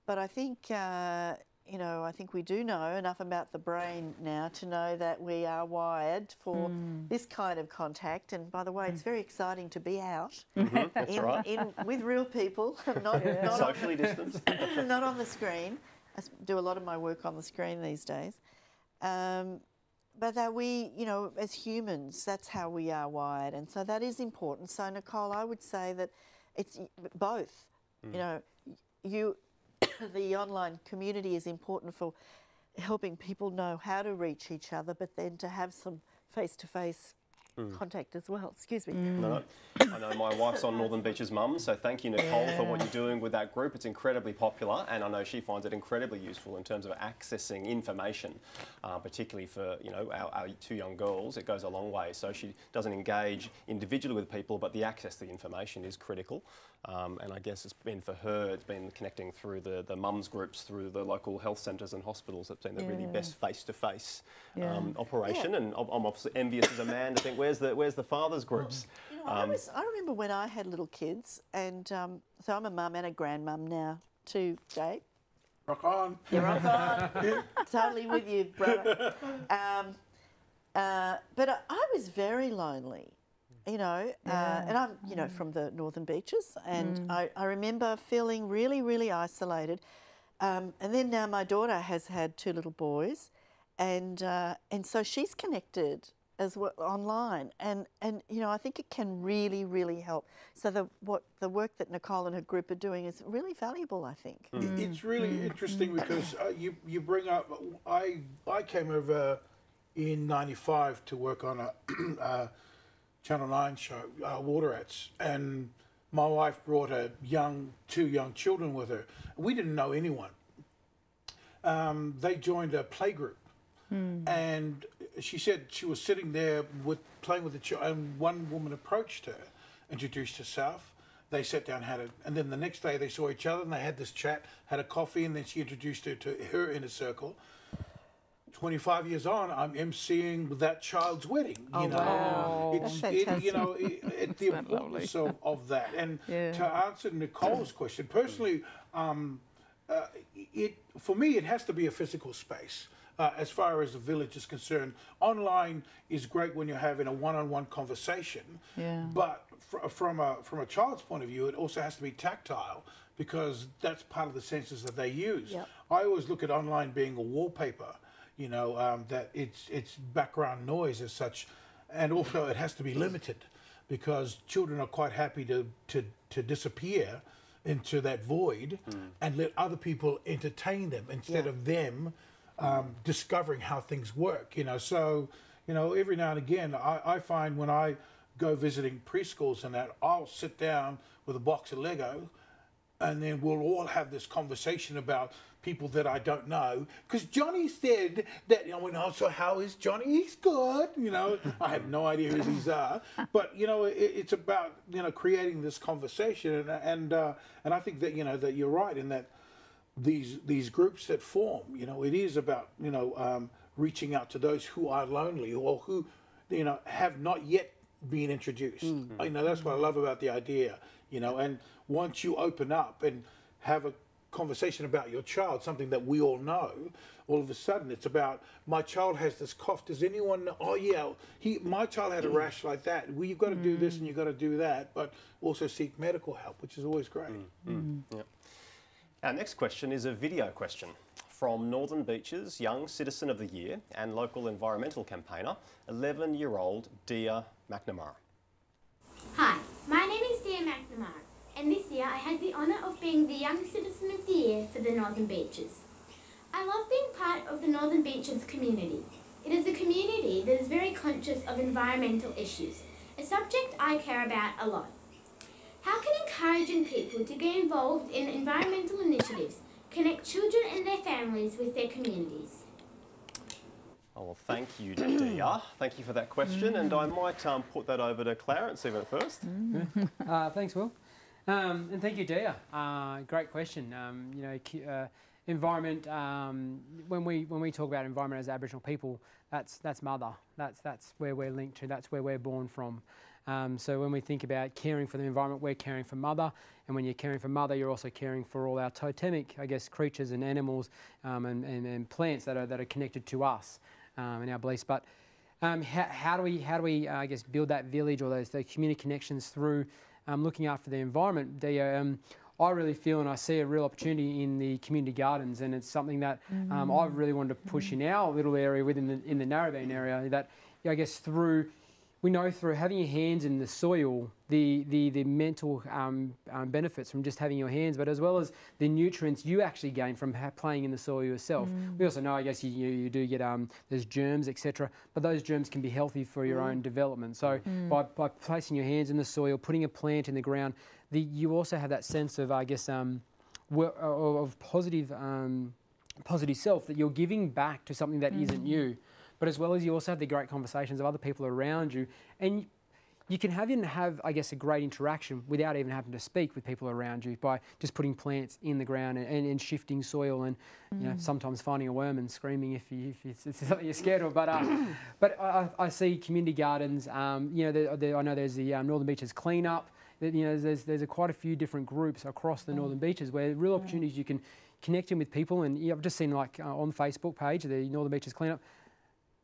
But I think uh, you know, I think we do know enough about the brain now to know that we are wired for mm. this kind of contact. And by the way, it's very exciting to be out mm-hmm, in, right. in, with real people, not, yeah. not socially distanced, not on the screen. I do a lot of my work on the screen these days. Um, but that we, you know, as humans, that's how we are wired, and so that is important. So, Nicole, I would say that it's both. Mm. You know, you the online community is important for helping people know how to reach each other, but then to have some face to face to face contact as well. Excuse me. Mm. No, I know my wife's on Northern Beaches Mum, so thank you, Nicole, yeah. for what you're doing with that group. It's incredibly popular, and I know she finds it incredibly useful in terms of accessing information, uh, particularly for you know our, our, two young girls. It goes a long way. So she doesn't engage individually with people, but the access to the information is critical. Um, and I guess it's been for her, it's been connecting through the, the mums groups, through the local health centres and hospitals. It's been the really best face to face Yeah. operation. And I'm I'm obviously envious as a man to think, where's the, where's the fathers groups? You know, I, was, I remember when I had little kids, and um, so I'm a mum and a grandmum now too, Jake. Rock on. You're rock on. totally with you, brother. Um, uh, but I, I was very lonely, you know, uh, and I'm, you know, from the Northern Beaches, and I, I remember feeling really, really isolated. Um, and then now my daughter has had two little boys, and uh, and so she's connected as well online, and and you know I think it can really, really help. So the what the work that Nicole and her group are doing is really valuable, I think. I- It's really interesting because uh, you you bring up. I I came over in '95 to work on a, a Channel Nine show, uh, Water Rats, and my wife brought a young two young children with her. We didn't know anyone. Um, they joined a play group, and she said she was sitting there with playing with the children, and one woman approached her, introduced herself. They sat down, had it, and then the next day they saw each other and they had this chat, had a coffee, and then she introduced her to her inner circle. 25 years on, I'm emceeing that child's wedding. You Oh, know, wow. it's That's it, you know it, it, the lovely? importance of, of that. And Yeah. to answer Nicole's question, personally, um, uh, it for me it has to be a physical space. Uh, as far as the village is concerned, online is great when you're having a one-on-one conversation. Yeah. But fr- from a from a child's point of view, it also has to be tactile because that's part of the senses that they use. Yep. I always look at online being a wallpaper. You know um, that it's it's background noise as such, and also it has to be limited because children are quite happy to to to disappear into that void and let other people entertain them instead Yeah. of them um, discovering how things work. You know, so you know every now and again I, I find when I go visiting preschools and that I'll sit down with a box of Lego and then we'll all have this conversation about people that I don't know. Because Johnny said that, I went, oh, so how is Johnny? He's good. You know, I have no idea who these are. But, you know, it, it's about, you know, creating this conversation. And, and, uh, and I think that, you know, that you're right in that these, these groups that form, you know, it is about, you know, um, reaching out to those who are lonely or who, you know, have not yet been introduced. Mm. You know, that's what I love about the idea, you know, and once you open up and have a conversation about your child, something that we all know, all of a sudden it's about my child has this cough. Does anyone know? Oh yeah, he my child had a mm. rash like that. Well, you've got to do this mm. and you've got to do that, but also seek medical help, which is always great. Our next question is a video question from Northern Beaches Young Citizen of the Year and local environmental campaigner, 11 year old Dia McNamara. Hi, my name is Dia McNamara, and this year I had the honour of being the Young Citizen of the Year for the Northern Beaches. I love being part of the Northern Beaches community. It is a community that is very conscious of environmental issues, a subject I care about a lot. How can encouraging people to get involved in environmental initiatives connect children and their families with their communities? Oh, well, thank you, Dia. Thank you for that question, and I might um, put that over to Clarence even first. Uh, thanks, Will. Um, and thank you, Dia. Uh, great question. Um, you know, uh, environment. Um, when we when we talk about environment as Aboriginal people, that's that's mother. That's that's where we're linked to. That's where we're born from. Um, so when we think about caring for the environment, we're caring for mother, and when you're caring for mother, you're also caring for all our totemic, I guess, creatures and animals um, and, and, and plants that are that are connected to us um, and our beliefs. But um, how, how do we, how do we, uh, I guess, build that village or those, those community connections through um, looking after the environment? The, um, I really feel and I see a real opportunity in the community gardens, and it's something that um, I've really wanted to push in our little area within the in the Narrabeen area. That I guess through we know through having your hands in the soil, the the, the mental um, um, benefits from just having your hands, but as well as the nutrients you actually gain from ha- playing in the soil yourself. We also know, I guess, you, you, you do get um, there's germs, etc. But those germs can be healthy for your own development. So by, by placing your hands in the soil, putting a plant in the ground, the, you also have that sense of, I guess, um, of positive um, positive self that you're giving back to something that not you. But as well as you also have the great conversations of other people around you, and you can have and have, I guess, a great interaction without even having to speak with people around you by just putting plants in the ground and, and, and shifting soil and you know sometimes finding a worm and screaming if, you, if it's, it's something you're scared of. But uh, but I, I see community gardens. Um, you know, the, the, I know there's the um, Northern Beaches cleanup. That, you know, there's there's a quite a few different groups across the Northern Beaches where real opportunities you can connect in with people. And yeah, I've just seen like uh, on the Facebook page the Northern Beaches cleanup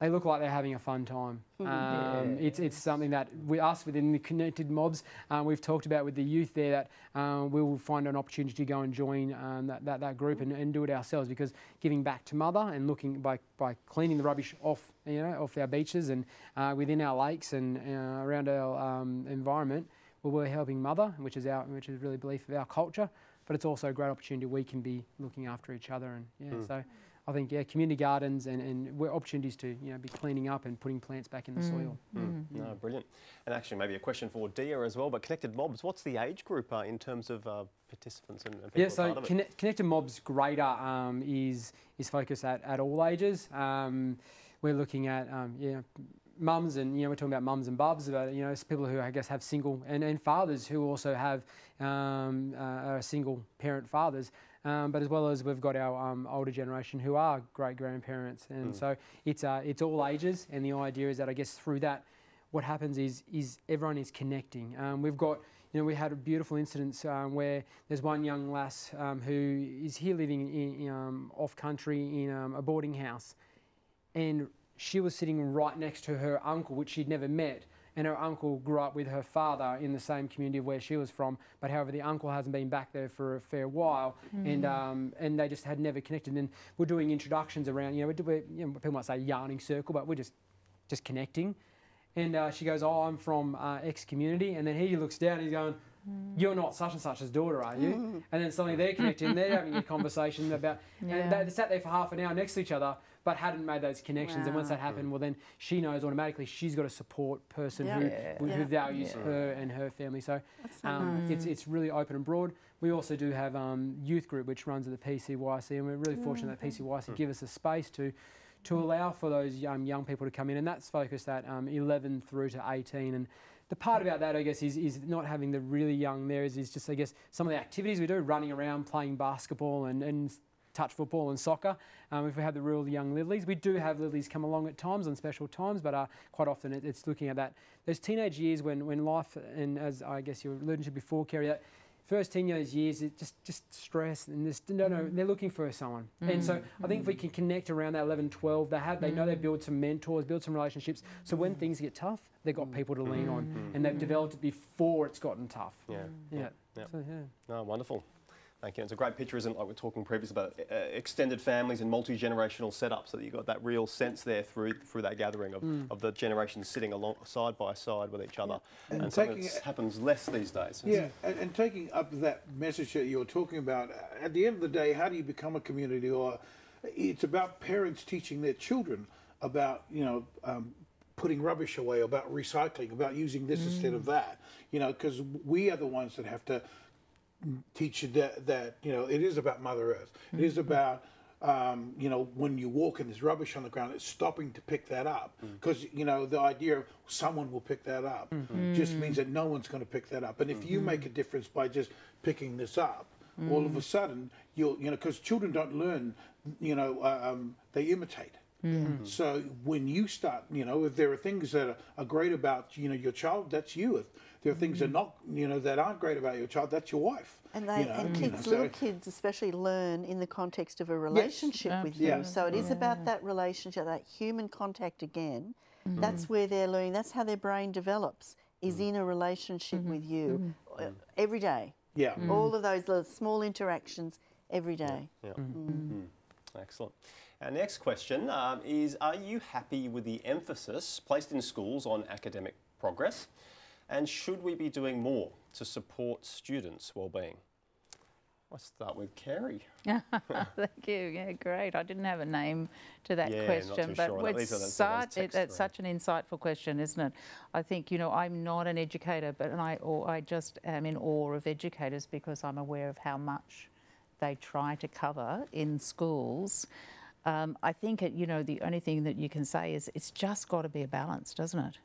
they look like they're having a fun time. Um, it's, it's something that we, us within the connected mobs, um, we've talked about with the youth there that um, we will find an opportunity to go and join um, that, that, that group and, and do it ourselves because giving back to mother and looking by, by cleaning the rubbish off, you know, off our beaches and uh, within our lakes and uh, around our um, environment, well, we're helping mother, which is our, which is really belief of our culture, but it's also a great opportunity we can be looking after each other and yeah, so. I think yeah, community gardens and, and we're opportunities to you know be cleaning up and putting plants back in the soil. No, brilliant. And actually, maybe a question for Dia as well. But connected mobs, what's the age group uh, in terms of uh, participants and, and people Yeah, a so part of it? Connected Mobs Greater um, is is focused at, at all ages. Um, we're looking at um, yeah, mums and you know we're talking about mums and bubs, but you know it's people who I guess have single and, and fathers who also have um, uh, are single parent fathers. Um, but as well as we've got our um, older generation who are great grandparents, and so it's uh, it's all ages. And the idea is that I guess through that, what happens is is everyone is connecting. Um, we've got you know we had a beautiful incident um, where there's one young lass um, who is here living in, in, um, off country in um, a boarding house, and she was sitting right next to her uncle, which she'd never met. And her uncle grew up with her father in the same community of where she was from, but however, the uncle hasn't been back there for a fair while, and um, and they just had never connected. And we're doing introductions around, you know, we're, doing- you know people might say yarning circle, but we're just just connecting. And uh, she goes, "Oh, I'm from uh, X community," and then he looks down, and he's going, "You're not such and such's daughter, are you?" And then suddenly they're connecting, they're having a conversation about, Yeah. and they sat there for half an hour next to each other, but hadn't made those connections. And once that happened, well, then she knows automatically she's got a support person Yeah. who, Yeah. who, who values Yeah. her and her family. So so um, nice. it's it's really open and broad. We also do have um, youth group which runs at the PCYC, and we're really fortunate that PCYC give us a space to to allow for those young young people to come in, and that's focused at um, 11 through to 18. And the part about that, I guess, is, is not having the really young there is, is just, I guess, some of the activities we do, running around, playing basketball and, and touch football and soccer. Um, if we have the real young Lilies, we do have Lilies come along at times on special times, but uh, quite often it, it's looking at that those teenage years when, when life, and as I guess you were alluding to before, Kerry, that first teenage years, it just just stress and just no no they're looking for someone and so I think if we can connect around that 11 12 they have they know they build some mentors build some relationships so when things get tough they've got people to lean on and they've developed it before it's gotten tough Yeah. yeah Yeah. so yeah No, wonderful. Thank you. It's a great picture, isn't it? Like we are talking previously about uh, extended families and multi-generational setups, so that you got that real sense there through through that gathering of, Mm. of the generations sitting along side by side with each other, and, And something that it- happens less these days. Yeah, and, and taking up that message that you're talking about, at the end of the day, how do you become a community? Or it's about parents teaching their children about, you know, um, putting rubbish away, about recycling, about using this instead of that. You know, because we are the ones that have to teach you that, that you know, it is about Mother Earth. It is about um, you know, when you walk and there's rubbish on the ground, it's stopping to pick that up. Because, you know, the idea of someone will pick that up just means that no one's going to pick that up. And if you make a difference by just picking this up, all of a sudden, you'll, you know, because children don't learn, you know, uh, um, they imitate. So when you start, you know, if there are things that are, are great about, you know, your child, that's you. If there are things that mm. not, you know, that aren't great about your child, that's your wife. And they you know, and you know, kids, so- little kids especially learn in the context of a relationship with you. Yeah. So it is about that relationship, that human contact again. Mm. That's where they're learning. That's how their brain develops. Is mm. in a relationship mm-hmm. with you mm-hmm. uh, every day. Yeah. All of those little small interactions every day. Yeah. Mm-hmm. Mm. Excellent. Our next question um, is Are you happy with the emphasis placed in schools on academic progress? And should we be doing more to support students' well-being? Let's start with Kerry. Thank you. Yeah, great. I didn't have a name to that Yeah, question, but sure it's These are the- those such, it, such an insightful question, isn't it? I think, you know, I'm not an educator, but I, or I just am in awe of educators because I'm aware of how much they try to cover in schools. Um, I think, it, you know, the only thing that you can say is it's just got to be a balance, doesn't it?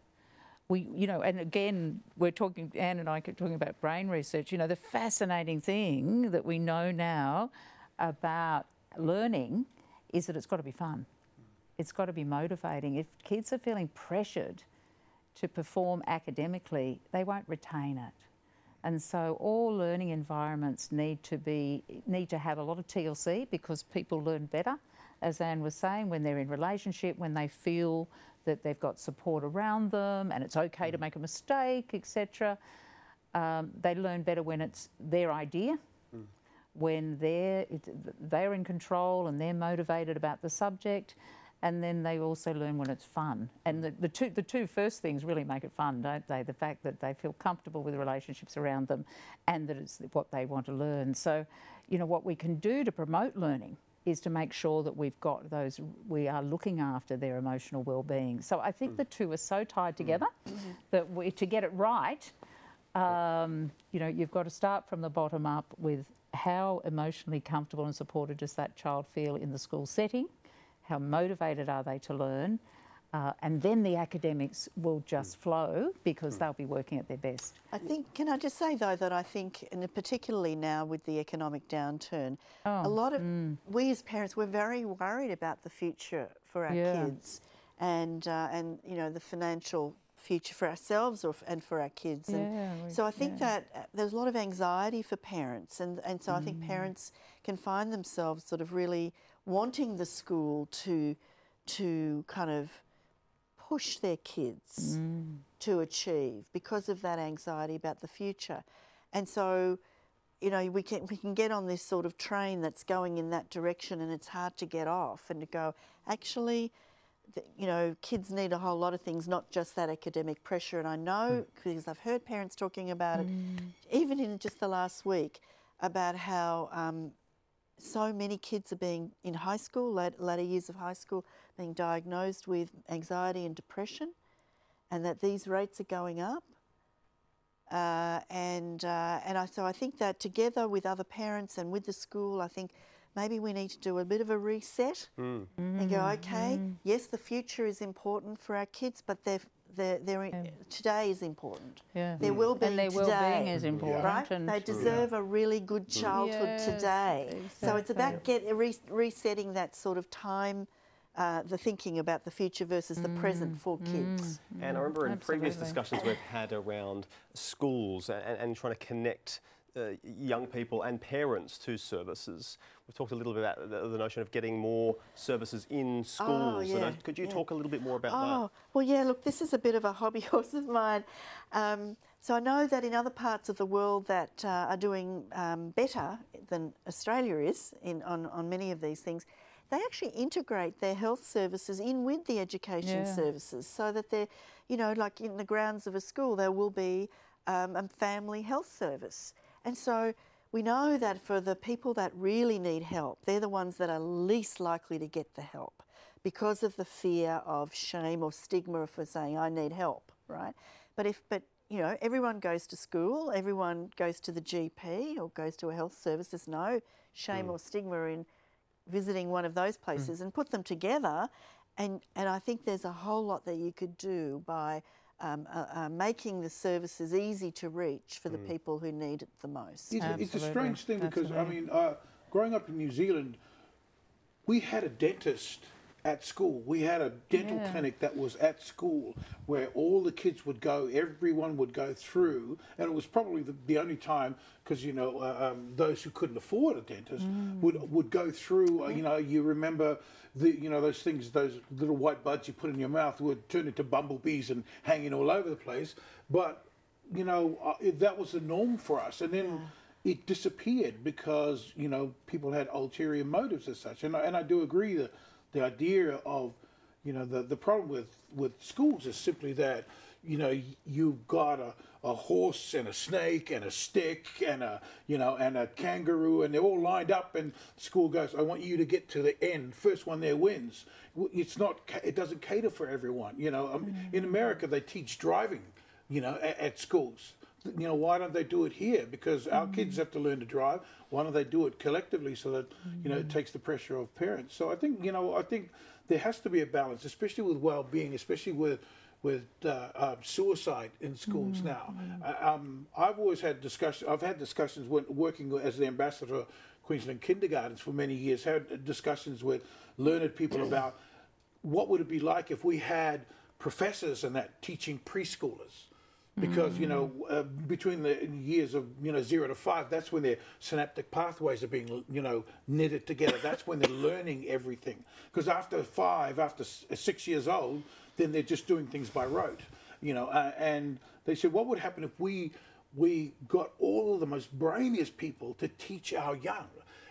We, you know, and again, we're talking, Anne and I keep talking about brain research. You know, the fascinating thing that we know now about learning is that it's got to be fun. It's got to be motivating. If kids are feeling pressured to perform academically, they won't retain it. And so all learning environments need to be need to have a lot of TLC because people learn better, as Anne was saying, when they're in relationship, when they feel that they've got support around them and it's okay to make a mistake, etc. Um, they learn better when it's their idea, mm. when they're they're in control and they're motivated about the subject and then they also learn when it's fun. And the, the, two, the two first things really make it fun, don't they? The fact that they feel comfortable with relationships around them and that it's what they want to learn. So, you know, what we can do to promote learning is to make sure that we've got those, we are looking after their emotional well-being. So I think mm. the two are so tied mm. together mm. that we, to get it right, um, you know, you've got to start from the bottom up with how emotionally comfortable and supported does that child feel in the school setting? how motivated are they to learn, uh, and then the academics will just mm. flow because mm. they'll be working at their best. I think, can I just say though that I think, and particularly now with the economic downturn, oh, a lot of mm. we as parents we're very worried about the future for our yeah. kids, and uh, and you know the financial future for ourselves or, and for our kids. And yeah, so I think yeah. that uh, there's a lot of anxiety for parents, and and so I think mm. parents can find themselves sort of really wanting the school to to kind of push their kids mm. to achieve because of that anxiety about the future. And so, you know, we can we can get on this sort of train that's going in that direction and it's hard to get off and to go, actually, you know, kids need a whole lot of things, not just that academic pressure. And I know mm. because I've heard parents talking about it, mm. even in just the last week, about how um, so many kids are being in high school, later years of high school, being diagnosed with anxiety and depression, and that these rates are going up. Uh, and uh, and I, so I think that together with other parents and with the school, I think maybe we need to do a bit of a reset mm. and go, okay, mm. yes, the future is important for our kids, but they're their, their yeah. today is important. Yeah. Their well-being and their today, well-being is important. Right? And they deserve yeah. a really good childhood yes, today. Exactly. So it's about get re resetting that sort of time. Uh, the thinking about the future versus the mm, present for mm, kids. And I remember in Absolutely. previous discussions we've had around schools and, and trying to connect uh, young people and parents to services. We've talked a little bit about the, the notion of getting more services in schools. Oh, yeah, could you yeah. talk a little bit more about oh, that? Well, yeah, look, this is a bit of a hobby horse of mine. Um, so I know that in other parts of the world that uh, are doing um, better than Australia is in, on, on many of these things, they actually integrate their health services in with the education yeah. services so that they're, you know, like in the grounds of a school, there will be um, a family health service. And so we know that for the people that really need help, they're the ones that are least likely to get the help because of the fear of shame or stigma for saying, I need help, right? But if, but you know, everyone goes to school, everyone goes to the GP or goes to a health service. There's no shame mm. or stigma in visiting one of those places mm. and put them together. And, and I think there's a whole lot that you could do by um, uh, uh, making the services easy to reach for the mm. people who need it the most. It's, it's a strange thing because, Absolutely. I mean, uh, growing up in New Zealand, we had a dentist at school. We had a dental yeah. clinic that was at school where all the kids would go, everyone would go through, and it was probably the, the only time because you know uh, um, those who couldn't afford a dentist mm. would would go through. Uh, you know, you remember the you know those things, those little white buds you put in your mouth would turn into bumblebees and hanging all over the place. But you know uh, that was the norm for us, and then. Yeah it disappeared because you know people had ulterior motives as such, and I, and I do agree that the idea of, you know, the, the problem with, with schools is simply that, you know, you've got a, a horse and a snake and a stick and a, you know, and a kangaroo and they're all lined up and school goes, I want you to get to the end. First one there wins. It's not, it doesn't cater for everyone. You know, um, in America, they teach driving, you know, at, at schools you know, why don't they do it here? Because our mm. kids have to learn to drive. Why don't they do it collectively so that, you know, it takes the pressure off parents? So I think, you know, I think there has to be a balance, especially with well-being, especially with with uh, uh, suicide in schools now. Uh, um, I've always had discussions. I've had discussions when working as the ambassador for Queensland kindergartens for many years. Had discussions with learned people about what would it be like if we had professors and that teaching preschoolers because you know uh, between the years of you know zero to five that's when their synaptic pathways are being you know knitted together. That's when they're learning everything. Because after five after s- six years old then they're just doing things by rote you know uh, and they said what would happen if we we got all of the most brainiest people to teach our young?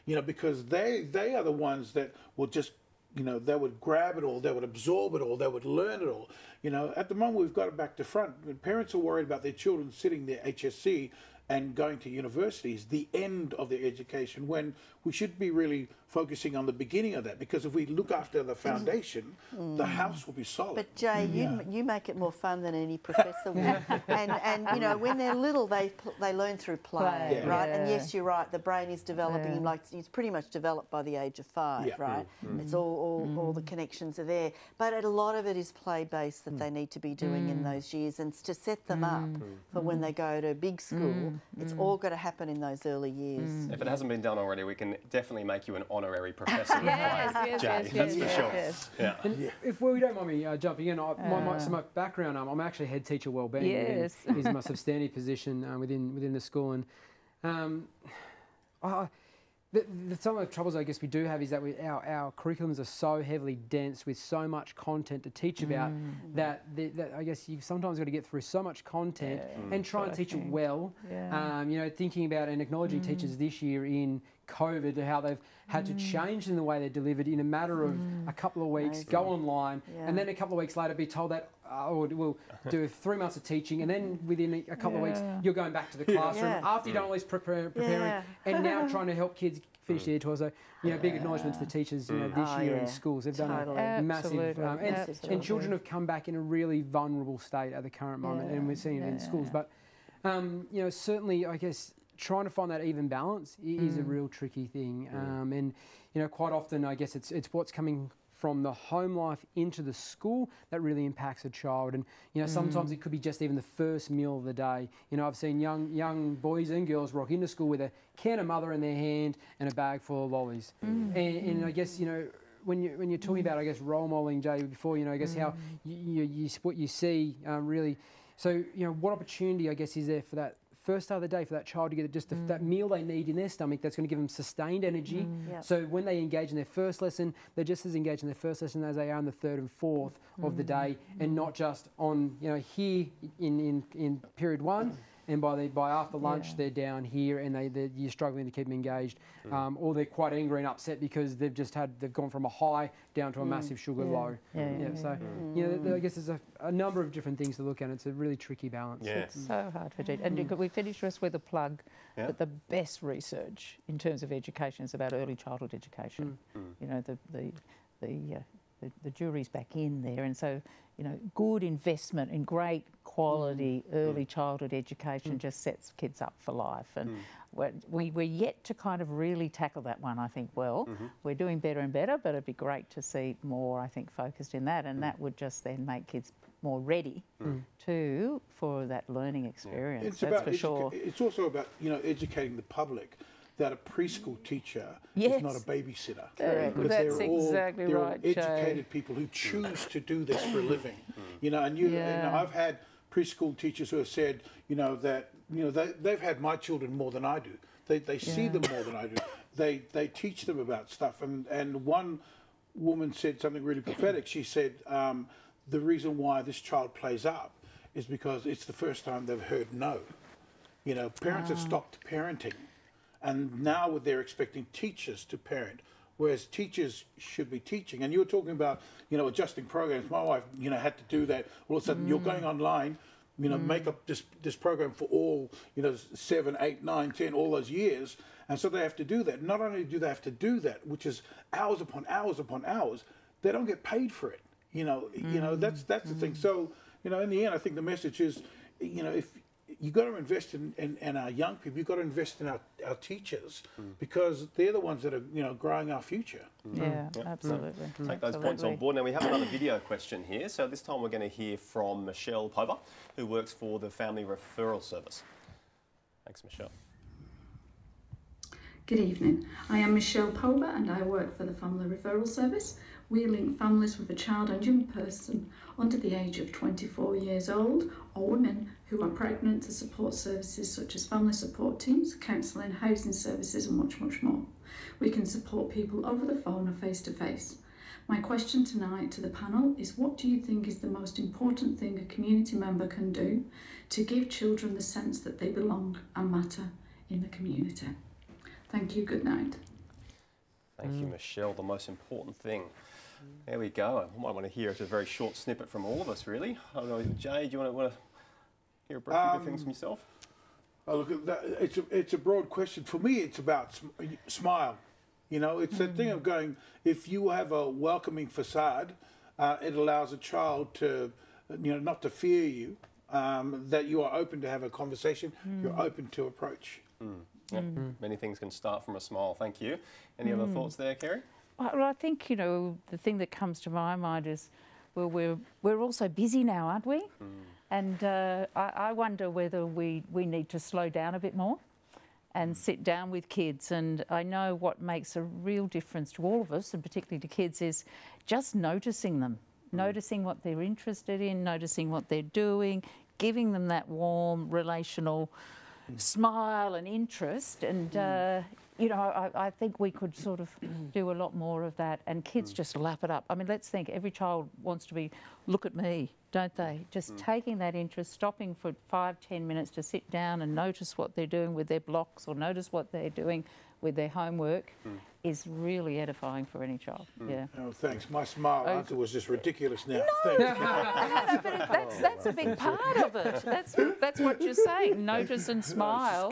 You know because they they are the ones that will just you know, they would grab it all, they would absorb it all, they would learn it all. You know, at the moment we've got it back to front. When parents are worried about their children sitting their HSC and going to universities, the end of their education, when we should be really focusing on the beginning of that. Because if we look after the foundation, the mm. house will be solid. But Jay, you, you make it more fun than any professor will. and and you know when they're little, they they learn through play, Play, Yeah. right? And yes, you're right. The brain is developing Yeah. like it's pretty much developed by the age of five, Yeah. right? Mm. Mm. It's all all, all the connections are there, but a lot of it is play based that they need to be doing in those years, and to set them up for when they go to big school, it's all got to happen in those early years. If it hasn't been done already, we can definitely make you an honorary professor. of Yes, play, yes, Jay, yes, that's yes, for sure. yes. Yeah. And if we don't mind me uh, jumping in, I, my, my, so my background, um, I'm actually head teacher wellbeing. Yes. is my substantive position uh, within within the school, and um, I, the, the, some of the troubles I guess we do have is that we, our, our curriculums are so heavily dense with so much content to teach about that, the, that I guess you've sometimes got to get through so much content and try and teach it well. Yeah. Um, you know, thinking about and acknowledging teachers this year in COVID, how they've had to change in the way they're delivered in a matter of a couple of weeks, go online, and then a couple of weeks later be told that, oh, we'll do three months of teaching, and then within a a couple of weeks, you're going back to the classroom Yeah. after you've done all this prepare, preparing, Yeah. and now trying to help kids finish their tour. So, you know, big acknowledgement to the teachers, you know, this Oh, year yeah. in schools. They've done a massive, um, and, and children have come back in a really vulnerable state at the current moment, and we're seeing it in schools. But, um, you know, certainly, I guess, trying to find that even balance is a mm. real tricky thing. Um, and, you know, quite often, I guess it's, it's what's coming from the home life into the school that really impacts a child. And, you know, sometimes mm. it could be just even the first meal of the day. You know, I've seen young, young boys and girls rock into school with a can of mother in their hand and a bag full of lollies. Mm. And, and I guess, you know, when you when you're talking about, I guess, role modeling, Jay, before, you know, I guess how you, you, you what you see um, really. So, you know, what opportunity, I guess, is there for that first hour of the day for that child to get just the, that mm. meal they need in their stomach that's going to give them sustained energy. Mm. Yep. So when they engage in their first lesson, they're just as engaged in their first lesson as they are in the third and fourth of the mm. day, and not just on you know here in in, in period one. And by the by after lunch, Yeah. they're down here, and they they're, you're struggling to keep them engaged, hmm. um, or they're quite angry and upset because they've just had they've gone from a high down to a mm. massive sugar Yeah. low. Yeah, yeah, so hmm. you know, I guess there's a, a number of different things to look at. It's a really tricky balance. Yeah. It's so hard for teachers. And hmm. you- we finished just with a plug Yeah. that the best research in terms of education is about early childhood education. You know, the, the, the, uh, the, the jury's back in there. And so, you know, good investment in great quality mm. Mm. early childhood education mm. just sets kids up for life. And we're, we, we're yet to kind of really tackle that one, I think, well. Mm-hmm. We're doing better and better, but it'd be great to see more, I think, focused in that. And that would just then make kids more ready too for that learning experience. It's That's about for educa- sure. It's also about you know educating the public that a preschool teacher Yes. is not a babysitter. Correct. Because That's they're all, exactly they're all right, Jay. educated people who choose to do this for a living. You know, and you Yeah. and I've had preschool teachers who have said, you know, that you know they they've had my children more than I do. They they see Yeah. them more than I do. They they teach them about stuff. And and one woman said something really prophetic. She said, um, the reason why this child plays up is because it's the first time they've heard no. You know, parents have stopped parenting, and now they're expecting teachers to parent, whereas teachers should be teaching. And you were talking about, you know, adjusting programs. My wife, you know, had to do that. All of a sudden, you're mm. going online. You know, make up this this program for all, you know, seven, eight, nine, ten, all those years, and so they have to do that. Not only do they have to do that, which is hours upon hours upon hours, they don't get paid for it. You know, you know that's that's the thing. Mm. So, you know, in the end, I think the message is, you know, if you got to invest in, in, in our young people. You've got to invest in our, our teachers hmm. because they're the ones that are you know growing our future. Hmm. Yeah, hmm. absolutely. Take those points on board. Now we have another video question here. So this time we're going to hear from Michelle Pover, who works for the Family Referral Service. Thanks, Michelle. Good evening. I am Michelle Pover and I work for the Family Referral Service. We link families with a child and young person under the age of 24 years old or women who are pregnant to support services such as family support teams, counselling, housing services, and much, much more. We can support people over the phone or face to face. My question tonight to the panel is what do you think is the most important thing a community member can do to give children the sense that they belong and matter in the community? Thank you. Good night. Thank you, mm. Michelle. The most important thing. There we go. I might want to hear it a very short snippet from all of us, really. I don't know, Jay, do you want to, want to hear a brief few things from um, yourself? Oh, look, at that, it's a it's a broad question. For me, it's about sm- uh, smile. You know, it's that thing of hmm. going. If you have a welcoming facade, uh, it allows a child to, uh, you know, not to fear you. Um, that you are open to have a conversation. Hmm. You're open to approach. Hmm. Yeah. Many things can start from a smile. Thank you. Any other thoughts there, Kerry? Well, I think you know the thing that comes to my mind is, well, we're we're all so busy now, aren't we? Hmm. And uh, I, I wonder whether we we need to slow down a bit more, and hmm. sit down with kids. And I know what makes a real difference to all of us, and particularly to kids, is just noticing them, hmm. noticing what they're interested in, noticing what they're doing, giving them that warm relational smile and interest. And, uh, you know, I, I think we could sort of do a lot more of that. And kids mm. just lap it up. I mean, let's think every child wants to be, look at me, don't they? Mm. Just mm. taking that interest, stopping for five, ten minutes to sit down and notice what they're doing with their blocks or notice what they're doing with their homework is really edifying for any child. Yeah. Oh, thanks. My smile Oh, answer was just ridiculous now. No, Thanks. no, no, but that's that's a big part of it. That's that's what you're saying. Notice and smile,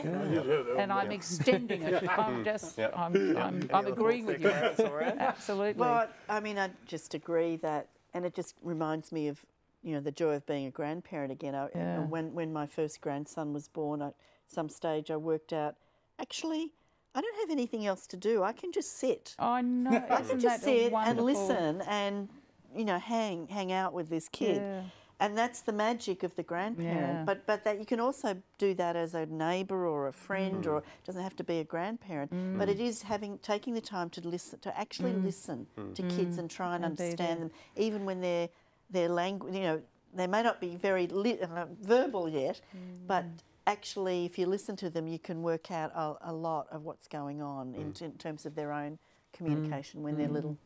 and I'm extending it. I'm just, Yeah. I'm, I'm, I'm agreeing with you. That's all right. Absolutely. Well, I mean, I just agree that, and it just reminds me of, you know, the joy of being a grandparent again. I, Yeah. When when my first grandson was born, at some stage I worked out, actually, I don't have anything else to do. I can just sit. I know. I can just that a sit and listen and, you know, hang hang out with this kid. Yeah. And that's the magic of the grandparent. Yeah. But but that you can also do that as a neighbour or a friend, mm. or it doesn't have to be a grandparent. Mm. But it is having taking the time to mm. listen, to actually listen to kids and try and And understand there. them, even when their their language, you know, they may not be very li- uh, verbal yet, but actually, if you listen to them, you can work out a, a lot of what's going on in, mm. in terms of their own mm. communication when they're mm. little.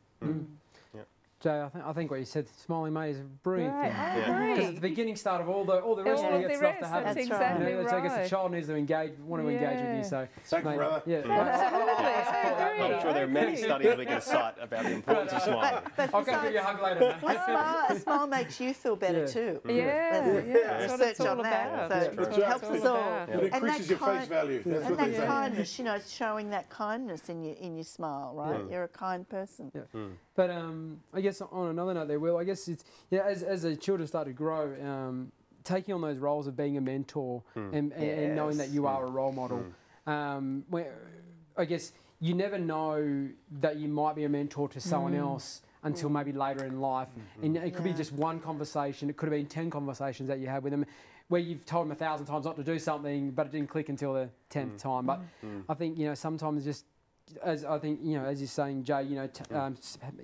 Jay, I think, I think what you said, smiling mate, is a brilliant Right, thing. Oh, I Yeah. Because agree. it's the beginning start of all the all the rest All of of the the stuff rest, to happen. that's That's exactly You know, right. so I guess the child needs to engage, want to engage with you. So, Thanks, mate, brother. Yeah, Absolutely, I agree. I'm sure there are many studies we can cite about the importance of smiling. But I'll go give you a hug later. mate. a smile, a smile makes you feel better Yeah. too. Yeah, yeah, that's what it's research all on that. So it helps us all. about. It And increases your face value. That's And that kindness, you know, showing that kindness in your in your smile, right? Mm. You're a kind person. Mm. Yeah. But um, I guess on another note, there, Will, I guess it's yeah, as as the children start to grow, um, taking on those roles of being a mentor and, and, and knowing that you are a role model. Um, where I guess you never know that you might be a mentor to someone else until maybe later in life, and it could be just one conversation. It could have been ten conversations that you had with them. Where you've told them a thousand times not to do something, but it didn't click until the tenth time. But I think you know sometimes just as I think you know, as you're saying, Jay, you know, t- um,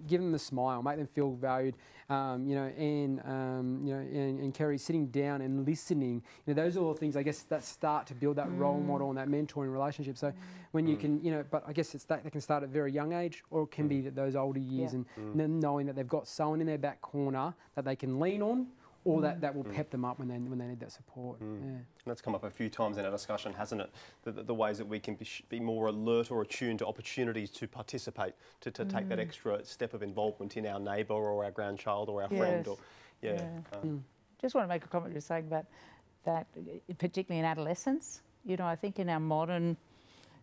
give them a smile, make them feel valued. Um, you know, and um, you know, and, and Kerry sitting down and listening. You know, those are all things I guess that start to build that role model and that mentoring relationship. So when you can, you know, but I guess it's that they can start at a very young age, or it can be at those older years, Yeah. and them knowing that they've got someone in their back corner that they can lean on. Or that, mm. that will mm. pep them up when they when they need that support. Mm. Yeah. That's come up a few times in our discussion, hasn't it? The, the, the ways that we can be, sh- be more alert or attuned to opportunities to participate, to, to take that extra step of involvement in our neighbour or our grandchild or our friend. Or, yeah. Yeah. um, Just want to make a comment you're saying about that, particularly in adolescence. You know, I think in our modern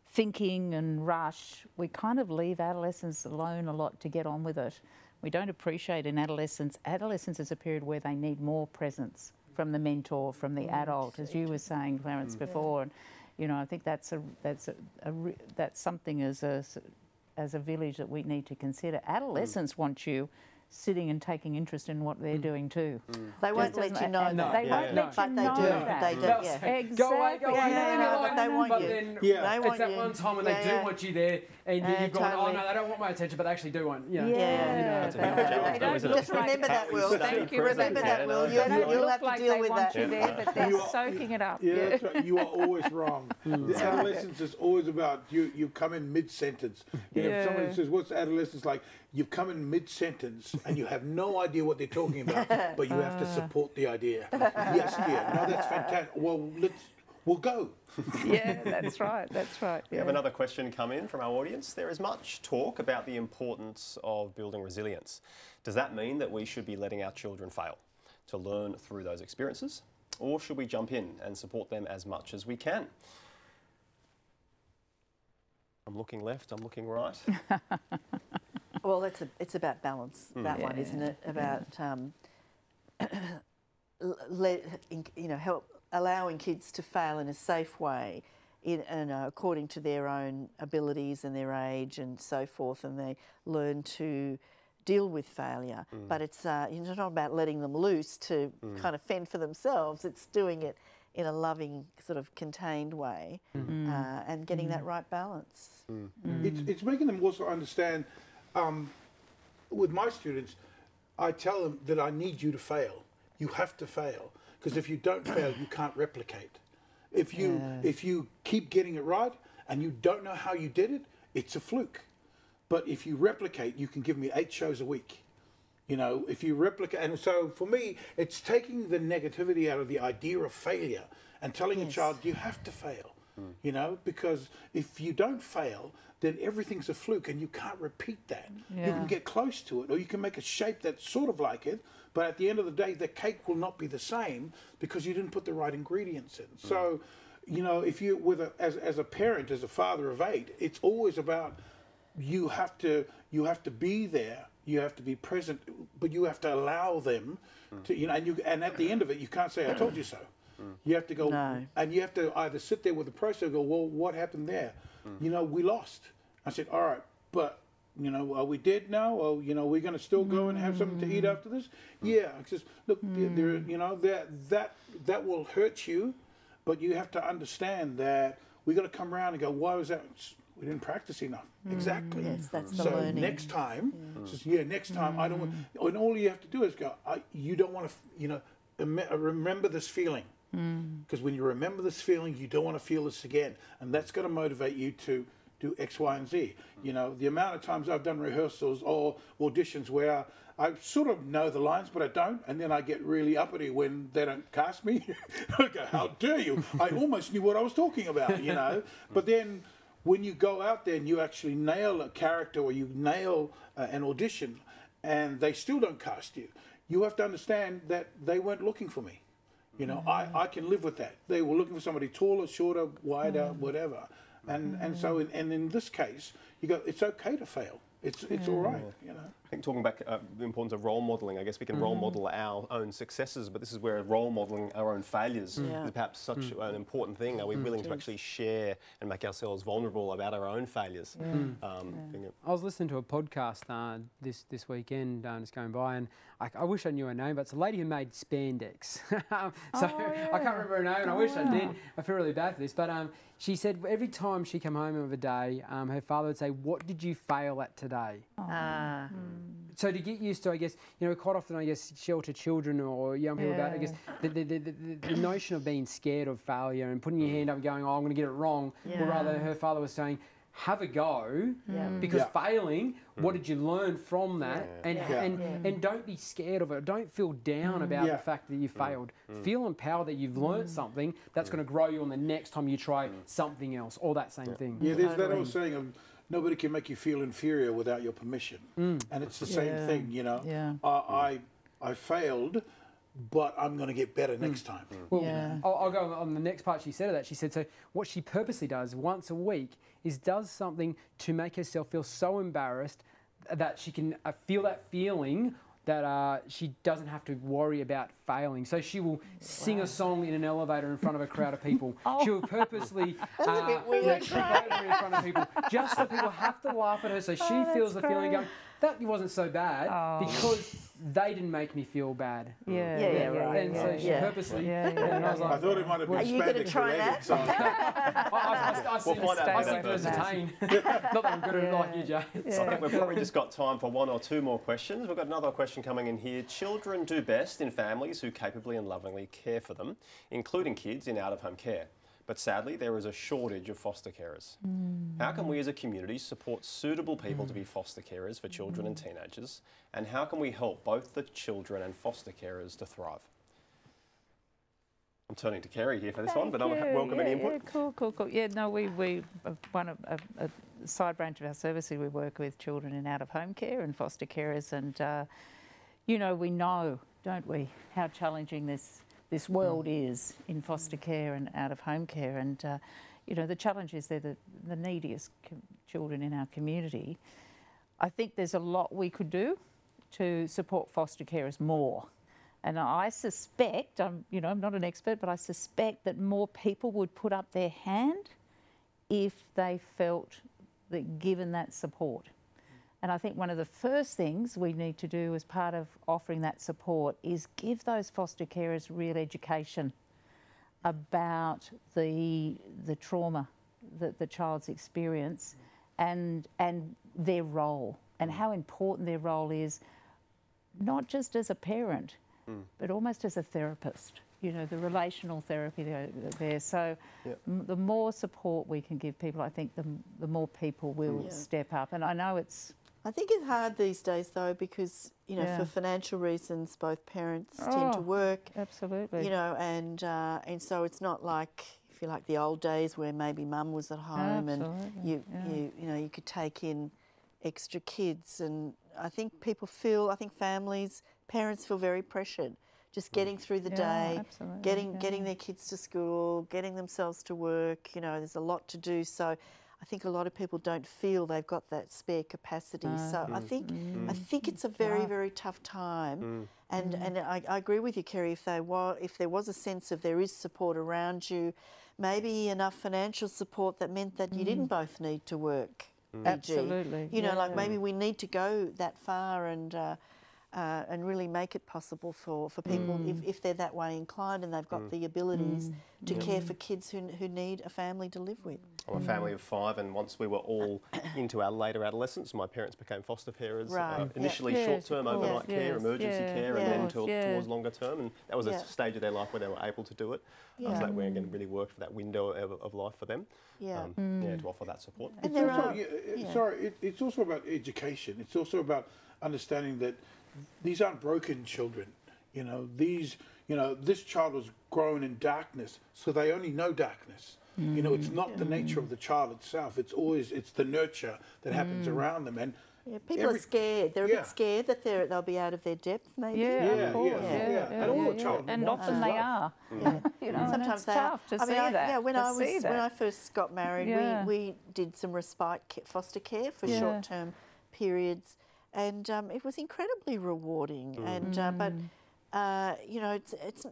thinking and rush, we kind of leave adolescence alone a lot to get on with it. We don't appreciate in adolescence. Adolescence is a period where they need more presence from the mentor, from the mm. adult, as you were saying, Clarence, mm-hmm. before. And, you know, I think that's a that's a, a that's something as a as a village that we need to consider. Mm. Adolescents want you sitting and taking interest in what they're mm. doing too. Mm. They won't let you know and that. They Yeah, won't yeah. let But you they know do. that. They do. They'll yeah. say, Go away, go away, Yeah, leave no, but they want But you. then Yeah. They it's that you. one time when they do yeah. want you there, and Yeah, you've gone, oh no, they don't want my attention, but they actually do want, you know. Yeah. you know, That's a They bit of a don't- challenge, they though, don't isn't it? look Just remember that, Will. Thank you. Remember that, Will. You- They definitely. don't You'll have to deal with that. you there, but they're soaking it up. Yeah, that's right. You are always wrong. Adolescence is always about you. You come in mid sentence. You know, if somebody says, "What's adolescence like?" You've come in mid sentence and you have no idea what they're talking about, but you have to uh. support the idea. yes, dear. No, that's fantastic. Well, let's. We'll go. yeah, that's right. That's right. We have another question come in from our audience. There is much talk about the importance of building resilience. Does that mean that we should be letting our children fail to learn through those experiences? Or should we jump in and support them as much as we can? I'm looking left, I'm looking right. Well, it's a, it's about balance. Hmm. That one, isn't it? About um, let you know help allowing kids to fail in a safe way, in you know, according to their own abilities and their age and so forth, and they learn to deal with failure. Hmm. But it's uh, you know, it's not about letting them loose to kind of fend for themselves. It's doing it in a loving, sort of contained way, Hmm. uh, and getting that right balance. It's, it's making them also understand. Um, with my students, I tell them that I need you to fail. You have to fail because if you don't fail, you can't replicate. If you if you keep getting it right and you don't know how you did it, it's a fluke. But if you replicate, you can give me eight shows a week. You know, if you replicate, and so for me, it's taking the negativity out of the idea of failure and telling a child you have to fail. Hmm. You know, because if you don't fail, then everything's a fluke and you can't repeat that. You can get close to it, or you can make a shape that's sort of like it, but at the end of the day, the cake will not be the same because you didn't put the right ingredients in. Hmm. So, you know, if you, with a, as, as a parent, as a father of eight, it's always about you have to you have to be there you have to be present but you have to allow them hmm. to you know and you and at the end of it you can't say i told you so Mm. you have to go No. and you have to either sit there with the process and go well what happened there? Mm. You know we lost. I said all right but you know are we dead now? Or you know we're going to still go and have something to eat mm. after this? Yeah i says look there, there you know that that that will hurt you but you have to understand that we're going to come around and go why was that? We didn't practice enough. Exactly. Yes, that's the so learning. next time, says, yeah, next time I don't want, and all you have to do is go, I, you don't want to, you know, remember this feeling. Because when you remember this feeling, you don't want to feel this again. And that's going to motivate you to do X, Y, and Z. You know, the amount of times I've done rehearsals or auditions where I sort of know the lines, but I don't. And then I get really uppity when they don't cast me. I go, how dare you? I almost knew what I was talking about, you know. But then when you go out there and you actually nail a character or you nail uh, an audition and they still don't cast you, you have to understand that they weren't looking for me. You know, I, I can live with that. They were looking for somebody taller, shorter, wider, whatever. And and so in, and in this case, you go, it's okay to fail. It's it's all right. You know. I think talking about uh, the importance of role modelling, I guess we can role model our own successes, but this is where role modelling our own failures Yeah. is perhaps such an important thing. Are we willing to actually share and make ourselves vulnerable about our own failures? Um, I think it- I was listening to a podcast uh, this this weekend, uh, just going by, and I, I wish I knew her name, but it's a lady who made spandex. so I can't remember her name, and I wish I did. I feel really bad for this, but um, she said every time she came home of a day, um, her father would say, "What did you fail at today?" Ah, So to get used to, I guess, you know, quite often, I guess, shelter children or young people about, I guess, the, the, the, the, the notion of being scared of failure and putting your hand up and going, oh, I'm going to get it wrong. Or rather, her father was saying, have a go Yeah. Mm. because Yeah. failing, what did you learn from that? And, Yeah. and, Yeah. and don't be scared of it. Don't feel down mm. about Yeah. the fact that you mm. failed. Feel empowered that you've learned something that's going to grow you on the next time you try something else or that same thing. Yeah, there's that Totally. old saying of nobody can make you feel inferior without your permission, and it's the same thing. You know, Yeah. I, I I failed, but I'm going to get better next time. Well, Yeah. I'll, I'll go on the next part. She said of that. She said, so what she purposely does once a week is does something to make herself feel so embarrassed that she can uh, feel that feeling that uh, she doesn't have to worry about failing. So she will sing a song in an elevator in front of a crowd of people. Oh. She will purposely That's a bit uh, weird. in front of people, just so people have to laugh at her, so she Oh, feels the that's feeling going, that wasn't so bad Oh. because they didn't make me feel bad. Yeah, Yeah, yeah, yeah, right. And so she purposely. Yeah, yeah, and I was yeah. I thought it might have been Are you gonna try that? So I, I, I, I We'll find out I about seem that to first. entertain. Not that I'm good at it like you, Jay. I think we've probably just got time for one or two more questions. We've got another question coming in here. Children do best in families who capably and lovingly care for them, including kids in out of home care. But sadly, there is a shortage of foster carers. How can we as a community support suitable people to be foster carers for children and teenagers? And how can we help both the children and foster carers to thrive? I'm turning to Kerry here for this one, but I'm Thank you. welcome yeah, any input. Yeah, cool, cool, cool. Yeah, no, we, we uh, one of a, a side branch of our service, we work with children in out of home care and foster carers, and uh, you know, we know, don't we, how challenging this this world is in foster care and out of home care, and uh, you know, the challenge is they're the, the neediest children in our community. I think there's a lot we could do to support foster carers more. And I suspect, I'm, you know, I'm not an expert, but I suspect that more people would put up their hand if they felt that given that support. And I think one of the first things we need to do as part of offering that support is give those foster carers real education about the the trauma that the child's experience and and their role and mm. how important their role is not just as a parent mm. but almost as a therapist you know the relational therapy there, there. so Yep. m- the more support we can give people i think the, m- the more people will mm. Yeah. step up and i know it's I think it's hard these days though because you know Yeah. for financial reasons both parents tend to Oh, work absolutely you know and uh, and so it's not like if you like the old days where maybe mum was at home and you yeah. you you know you could take in extra kids and I think people feel I think families parents feel very pressured just getting through the Yeah, day absolutely, getting getting their kids to school getting themselves to work you know there's a lot to do so I think a lot of people don't feel they've got that spare capacity. Mm. So I mm. think mm. I think it's a very Right. very tough time, and and I, I agree with you, Kerry. If they wa- if there was a sense of there is support around you, maybe enough financial support that meant that you didn't both need to work. PG. Absolutely, You know, like maybe we need to go that far and. Uh, uh, and really make it possible for, for people if, mm. if they're that way inclined and they've got mm. the abilities mm. to care for kids who, who need a family to live with. I'm a family of five, and once we were all into our later adolescence, my parents became foster parents. Uh, right, Uh, initially Yes, short term of course, overnight care, yes, emergency yeah, care, yeah. and then to, yeah. towards longer term. And that was Yeah. a stage of their life where they were able to do it. Um, yeah. So that we again really worked for that window of, of life for them. Yeah. Um, yeah, to offer that support. And It's there also, are- yeah, uh, yeah. sorry, it, it's also about education. It's also about understanding that these aren't broken children. You know, these, you know, this child was grown in darkness, so they only know darkness. You know, it's mm. not the nature of the child itself. It's always it's the nurture that happens mm. around them. And Yeah, people every- are scared. They're a bit scared that they're, they'll be out of their depth, maybe. Yeah, Yeah, of course. yeah, Yeah, yeah. And all a child And wants often they love. are. Mm. you know, and Sometimes it's they tough are. to I mean, see I, that. Yeah, when I was see when I first got married, Yeah. we, we did some respite ca- foster care for Yeah. short term periods, and um, it was incredibly rewarding. And uh, but Mm. uh, you know, it's it's.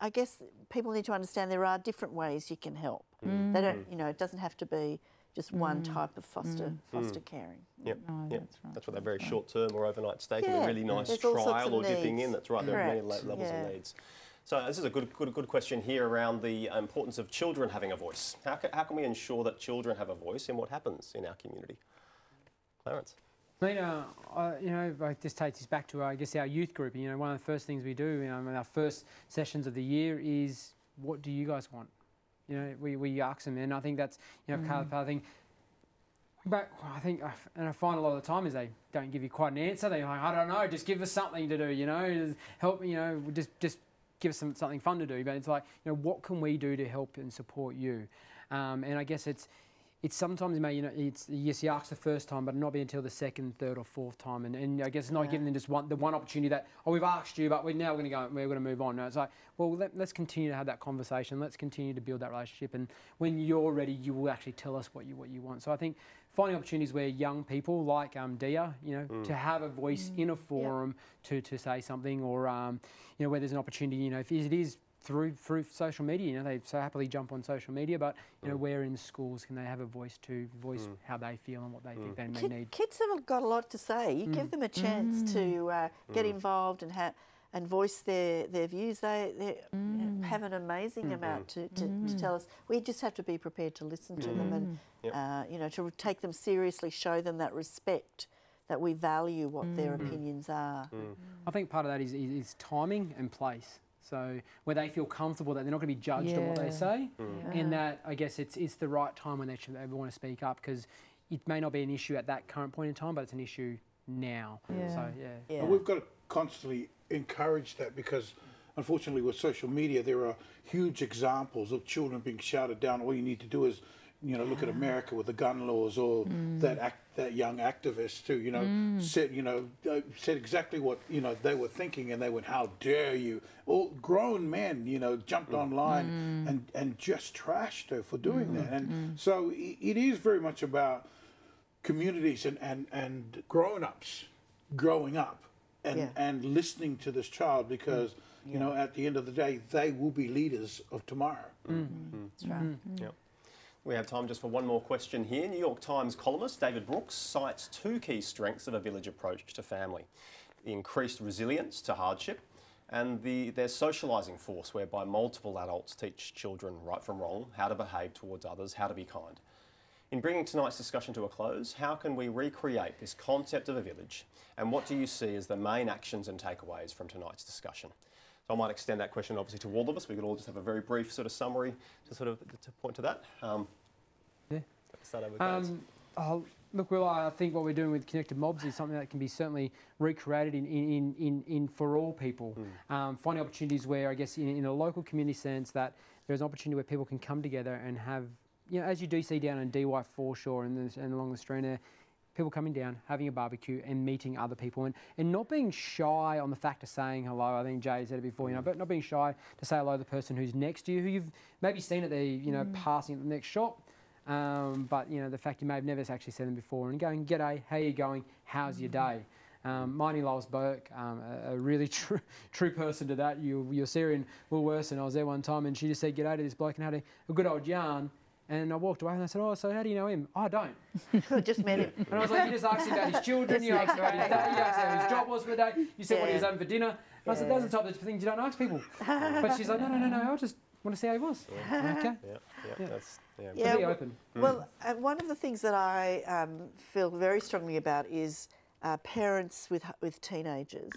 I guess people need to understand there are different ways you can help. Mm. They don't, you know, it doesn't have to be just one type of foster foster caring. Yep. No, yep. that's right, That's what they're very short term or overnight stay can be a really nice there's trial of or dipping needs. in. That's right. There are many levels yeah. of needs. So this is a good, good, good question here around the importance of children having a voice. How can, how can we ensure that children have a voice in what happens in our community? Clarence. I mean, uh, I, you know, like this takes us back to, I guess, our youth group. You know, one of the first things we do, you know, in our first sessions of the year is, what do you guys want? You know, we, we ask them, and I think that's, you know, part of the thing. But I think, and I find a lot of the time is they don't give you quite an answer. They're like, I don't know, just give us something to do, you know, just help me, you know, just just give us some, something fun to do. But it's like, you know, what can we do to help and support you? Um, and I guess it's it's sometimes may you know it's yes you ask the first time but not be until the second third or fourth time. And, and I guess it's not Yeah. giving them just one the one opportunity that oh we've asked you but we're now going to go we're going to move on. No, it's like well let, let's continue to have that conversation. Let's continue to build that relationship. And when you're ready you will actually tell us what you what you want. So I think finding opportunities where young people like um, Dia, you know, to have a voice in a forum to, to say something, or um, you know, where there's an opportunity, you know, if it is through through social media, you know, they so happily jump on social media, but you know, mm. where in schools can they have a voice to voice mm. how they feel and what they think mm. they may Kid, need. kids have got a lot to say. You give them a chance to uh, get involved and have and voice their, their views. They, they have an amazing amount to, to, to tell us. We just have to be prepared to listen to them and Yep. uh, you know to take them seriously, show them that respect, that we value what their opinions are. I think part of that is, is, is timing and place. So where they feel comfortable that they're not going to be judged on what they Yeah. say, mm. and that I guess it's it's the right time when they should they want to speak up because it may not be an issue at that current point in time, but it's an issue now. Yeah. So yeah. Yeah. And we've got to constantly encourage that because, unfortunately, with social media, there are huge examples of children being shouted down. All you need to do is, you know, look at America with the gun laws, or mm. that act, that young activist who, you know, mm. said, you know, uh, said exactly what you know they were thinking, and they went, "How dare you!" All grown men, you know, jumped mm. online mm. and and just trashed her for doing that. And so i it is very much about communities and, and, and grown ups growing up and, Yeah. and listening to this child because, you know, at the end of the day, they will be leaders of tomorrow. Mm-hmm. Mm-hmm. Mm-hmm. That's right. Yep. We have time just for one more question here. New York Times columnist David Brooks cites two key strengths of a village approach to family the increased resilience to hardship and the, their socialising force, whereby multiple adults teach children right from wrong, how to behave towards others, how to be kind. In bringing tonight's discussion to a close, how can we recreate this concept of a village and what do you see as the main actions and takeaways from tonight's discussion? I might extend that question obviously to all of us. We could all just have a very brief sort of summary to sort of to point to that. Um, Yeah. Start over. Um, oh, look, Will, I think what we're doing with connected mobs is something that can be certainly recreated in, in, in, in, in for all people. Um, finding opportunities where, I guess, in, in a local community sense, that there's an opportunity where people can come together and have, you know, as you do see down in Dee Why foreshore and, the- and along the stream there, people coming down, having a barbecue and meeting other people and, and not being shy on the fact of saying hello. I think Jay said it before, you know, but not being shy to say hello to the person who's next to you, who you've maybe seen at the, you know, passing at the next shop. Um, but you know the fact you may have never actually seen them before and going, "G'day, how you going? How's your day?" Um, Marnie Lois Birk, um, a, a really true true person to that. You you'll see her in Woolworths, and I was there one time, and she just said, "G'day" to this bloke and had a, a good old yarn. And I walked away and I said, "Oh, so how do you know him?" "Oh, I don't." Just met him. And I was like, "You just asked him about his children. You asked about his day. You asked how his job was for the day. You said what he was having for dinner." And I said, "Those are the type of things you don't ask people." But she's like, "No, no, no, no. I just want to see how he was." Okay. yeah, yeah, that's yeah. So Yeah, be open. Well, uh, one of the things that I um, feel very strongly about is uh, parents with with teenagers.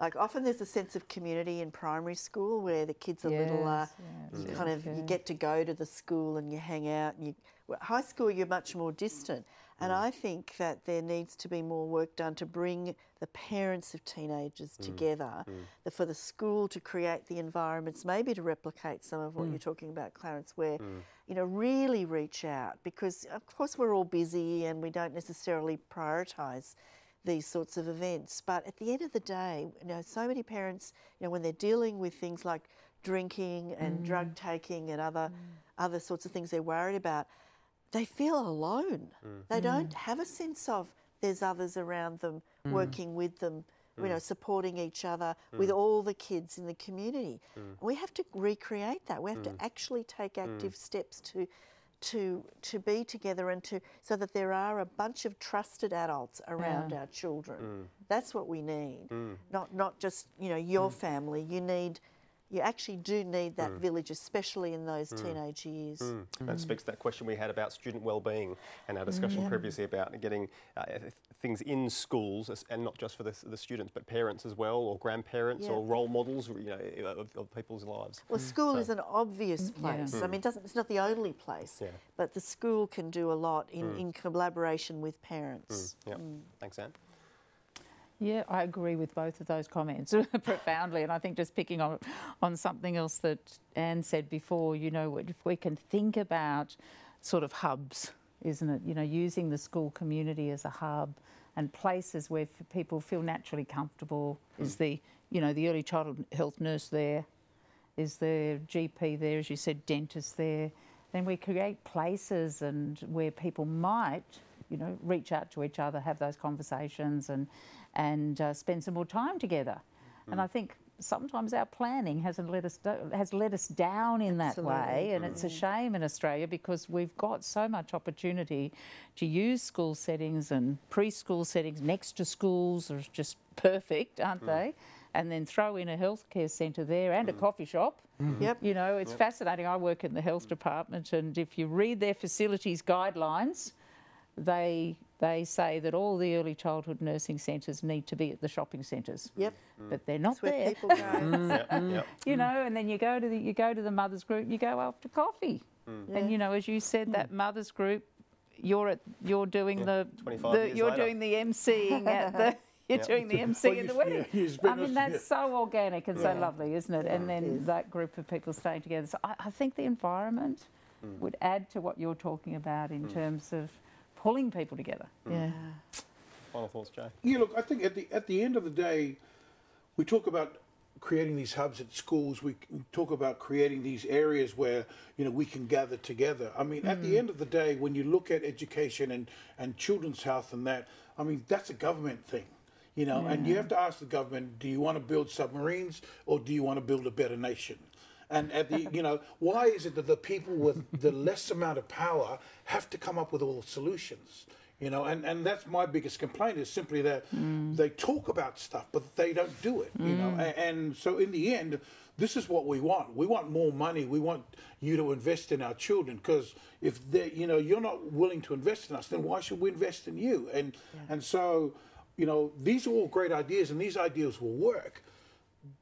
Like often there's a sense of community in primary school where the kids are little. Uh, Yes, yeah, you yes, mm. kind of you get to go to the school and you hang out. And you, well, high school you're much more distant. And mm. I think that there needs to be more work done to bring the parents of teenagers mm. together, the, for the school to create the environments, maybe to replicate some of what you're talking about, Clarence, where you know really reach out because of course we're all busy and we don't necessarily prioritise these sorts of events. But at the end of the day, you know, so many parents, you know, when they're dealing with things like drinking and mm. drug taking and other other sorts of things they're worried about, they feel alone. Mm. They don't mm. have a sense of there's others around them working with them, you know, supporting each other with all the kids in the community. We have to recreate that. We have to actually take active steps to to to be together and to so that there are a bunch of trusted adults around our children. Mm. That's what we need. Mm. Not not just, you know, your mm. family. You need you actually do need that mm. village, especially in those mm. teenage years. Mm. That mm-hmm. speaks to that question we had about student well-being and our discussion previously about getting uh, things in schools and not just for the, the students but parents as well or grandparents Yeah. or role models you know of, of people's lives. Well, school is an obvious place. I mean, it doesn't, it's not the only place, Yeah. but the school can do a lot in, in collaboration with parents. Yeah. Thanks, Anne. Yeah, I agree with both of those comments profoundly. And I think just picking on, on something else that Anne said before, you know, if we can think about sort of hubs, isn't it? You know, using the school community as a hub and places where f- people feel naturally comfortable. Hmm. Is the, you know, the early childhood health nurse there? Is the GP there, as you said, dentist there? Then we create places and where people might you know, reach out to each other, have those conversations, and and uh, spend some more time together. Mm. And I think sometimes our planning hasn't let us do, has let us down in Absolutely. that way, and mm. it's a shame in Australia because we've got so much opportunity to use school settings and preschool settings next to schools are just perfect, aren't mm. they? And then throw in a healthcare centre there and a mm. coffee shop. Mm-hmm. Yep. You know, it's yep. fascinating. I work in the health department, and if you read their facilities guidelines, they they say that all the early childhood nursing centres need to be at the shopping centres. Yep. Mm. But they're not That's there. people go. mm. yep. You know, and then you go to the you go to the mothers group, you go after coffee. Mm. And you know, as you said, that mothers group, you're at you're doing yeah. the, the you're later. doing the MCing at the you're yep. doing the MC well, in the wedding. Yeah, I mean, that's yeah. so organic and so lovely, isn't it? and then that group of people staying together. So I, I think the environment mm. would add to what you're talking about in mm. terms of pulling people together. Mm. Yeah. Final thoughts, Jay? Yeah, look, I think at the at the end of the day, we talk about creating these hubs at schools. We talk about creating these areas where you know we can gather together. I mean, mm. at the mm. end of the day, when you look at education and and children's health and that, I mean, that's a government thing. You know, yeah. and you have to ask the government: Do you want to build submarines or do you want to build a better nation? And at the, you know, why is it that the people with the less amount of power have to come up with all the solutions? You know, and, and that's my biggest complaint is simply that mm. they talk about stuff, but they don't do it. Mm. You know, and, mm. and so in the end, this is what we want. We want more money. We want you to invest in our children because if they, you know, you're not willing to invest in us, then why should we invest in you? And yeah. and so, you know, these are all great ideas, and these ideas will work.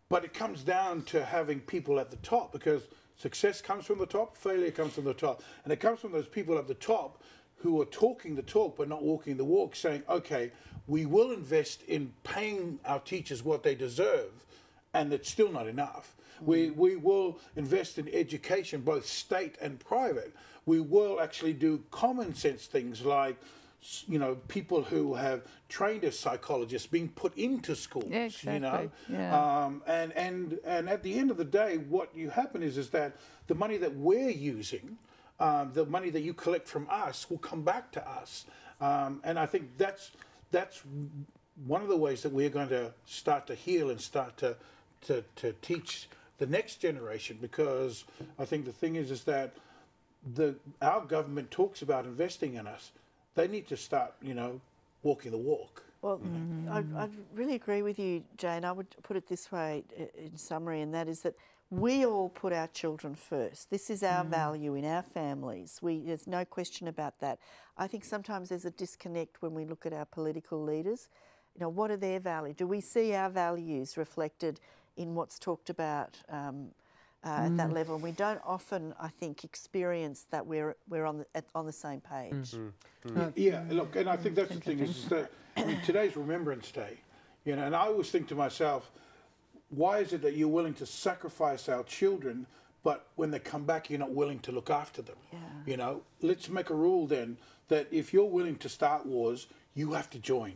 But it comes down to having people at the top because success comes from the top, failure comes from the top. And it comes from those people at the top who are talking the talk but not walking the walk, saying, okay, we will invest in paying our teachers what they deserve, and it's still not enough. Mm. We, we will invest in education, both state and private. We will actually do common sense things like you know, people who have trained as psychologists being put into schools, yeah, exactly. you know, yeah. um, and and and at the end of the day, what you happen is is that the money that we're using, um, the money that you collect from us, will come back to us, um, and I think that's that's one of the ways that we're going to start to heal and start to to, to teach the next generation, because I think the thing is is that the our government talks about investing in us they need to start, you know, walking the walk. Well, mm-hmm. I, I really agree with you, Jane. I would put it this way in summary, and that is that we all put our children first. This is our mm. value in our families. We, there's no question about that. I think sometimes there's a disconnect when we look at our political leaders. You know, what are their values? Do we see our values reflected in what's talked about um, uh, mm. at that mm. level. And we don't often, I think, experience that we're we're on the at, on the same page. Mm. Mm. Yeah, look, and I think that's the thing is, is that I mean, today's Remembrance Day, you know, and I always think to myself, why is it that you're willing to sacrifice our children? But when they come back, you're not willing to look after them. Yeah. You know, let's make a rule then that if you're willing to start wars, you have to join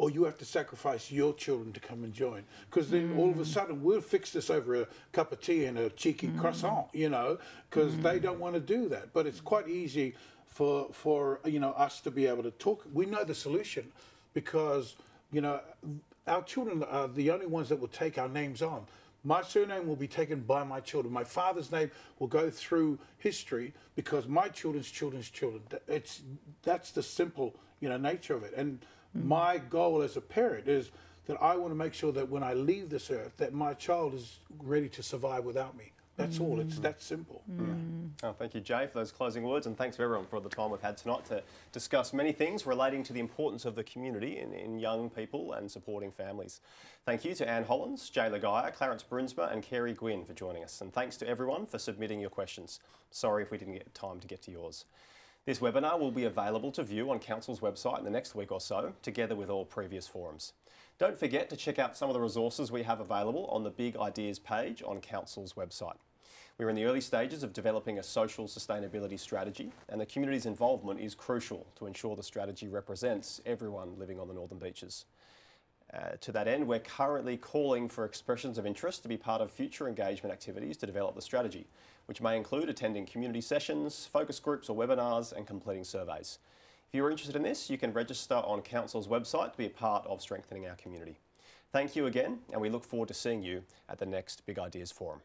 or you have to sacrifice your children to come and join. Because then mm. all of a sudden we'll fix this over a cup of tea and a cheeky mm. croissant, you know, because mm. they don't want to do that. But it's quite easy for for you know us to be able to talk. We know the solution because you know our children are the only ones that will take our names on. My surname will be taken by my children. My father's name will go through history because my children's children's children. It's that's the simple you know nature of it. And Mm. My goal as a parent is that I want to make sure that when I leave this earth, that my child is ready to survive without me. That's mm. all. It's mm. that simple. Mm. Oh, thank you, Jay, for those closing words, and thanks to everyone for the time we've had tonight to discuss many things relating to the importance of the community in, in young people and supporting families. Thank you to Anne Hollands, Jay Laga'aia, Clarence Brunsma, and Kerry Gwynn for joining us, and thanks to everyone for submitting your questions. Sorry if we didn't get time to get to yours. This webinar will be available to view on Council's website in the next week or so, together with all previous forums. Don't forget to check out some of the resources we have available on the Big Ideas page on Council's website. We're in the early stages of developing a social sustainability strategy, and the community's involvement is crucial to ensure the strategy represents everyone living on the Northern Beaches. Uh, to that end, we're currently calling for expressions of interest to be part of future engagement activities to develop the strategy, which may include attending community sessions, focus groups or webinars and completing surveys. If you're interested in this, you can register on Council's website to be a part of strengthening our community. Thank you again, and we look forward to seeing you at the next Big Ideas Forum.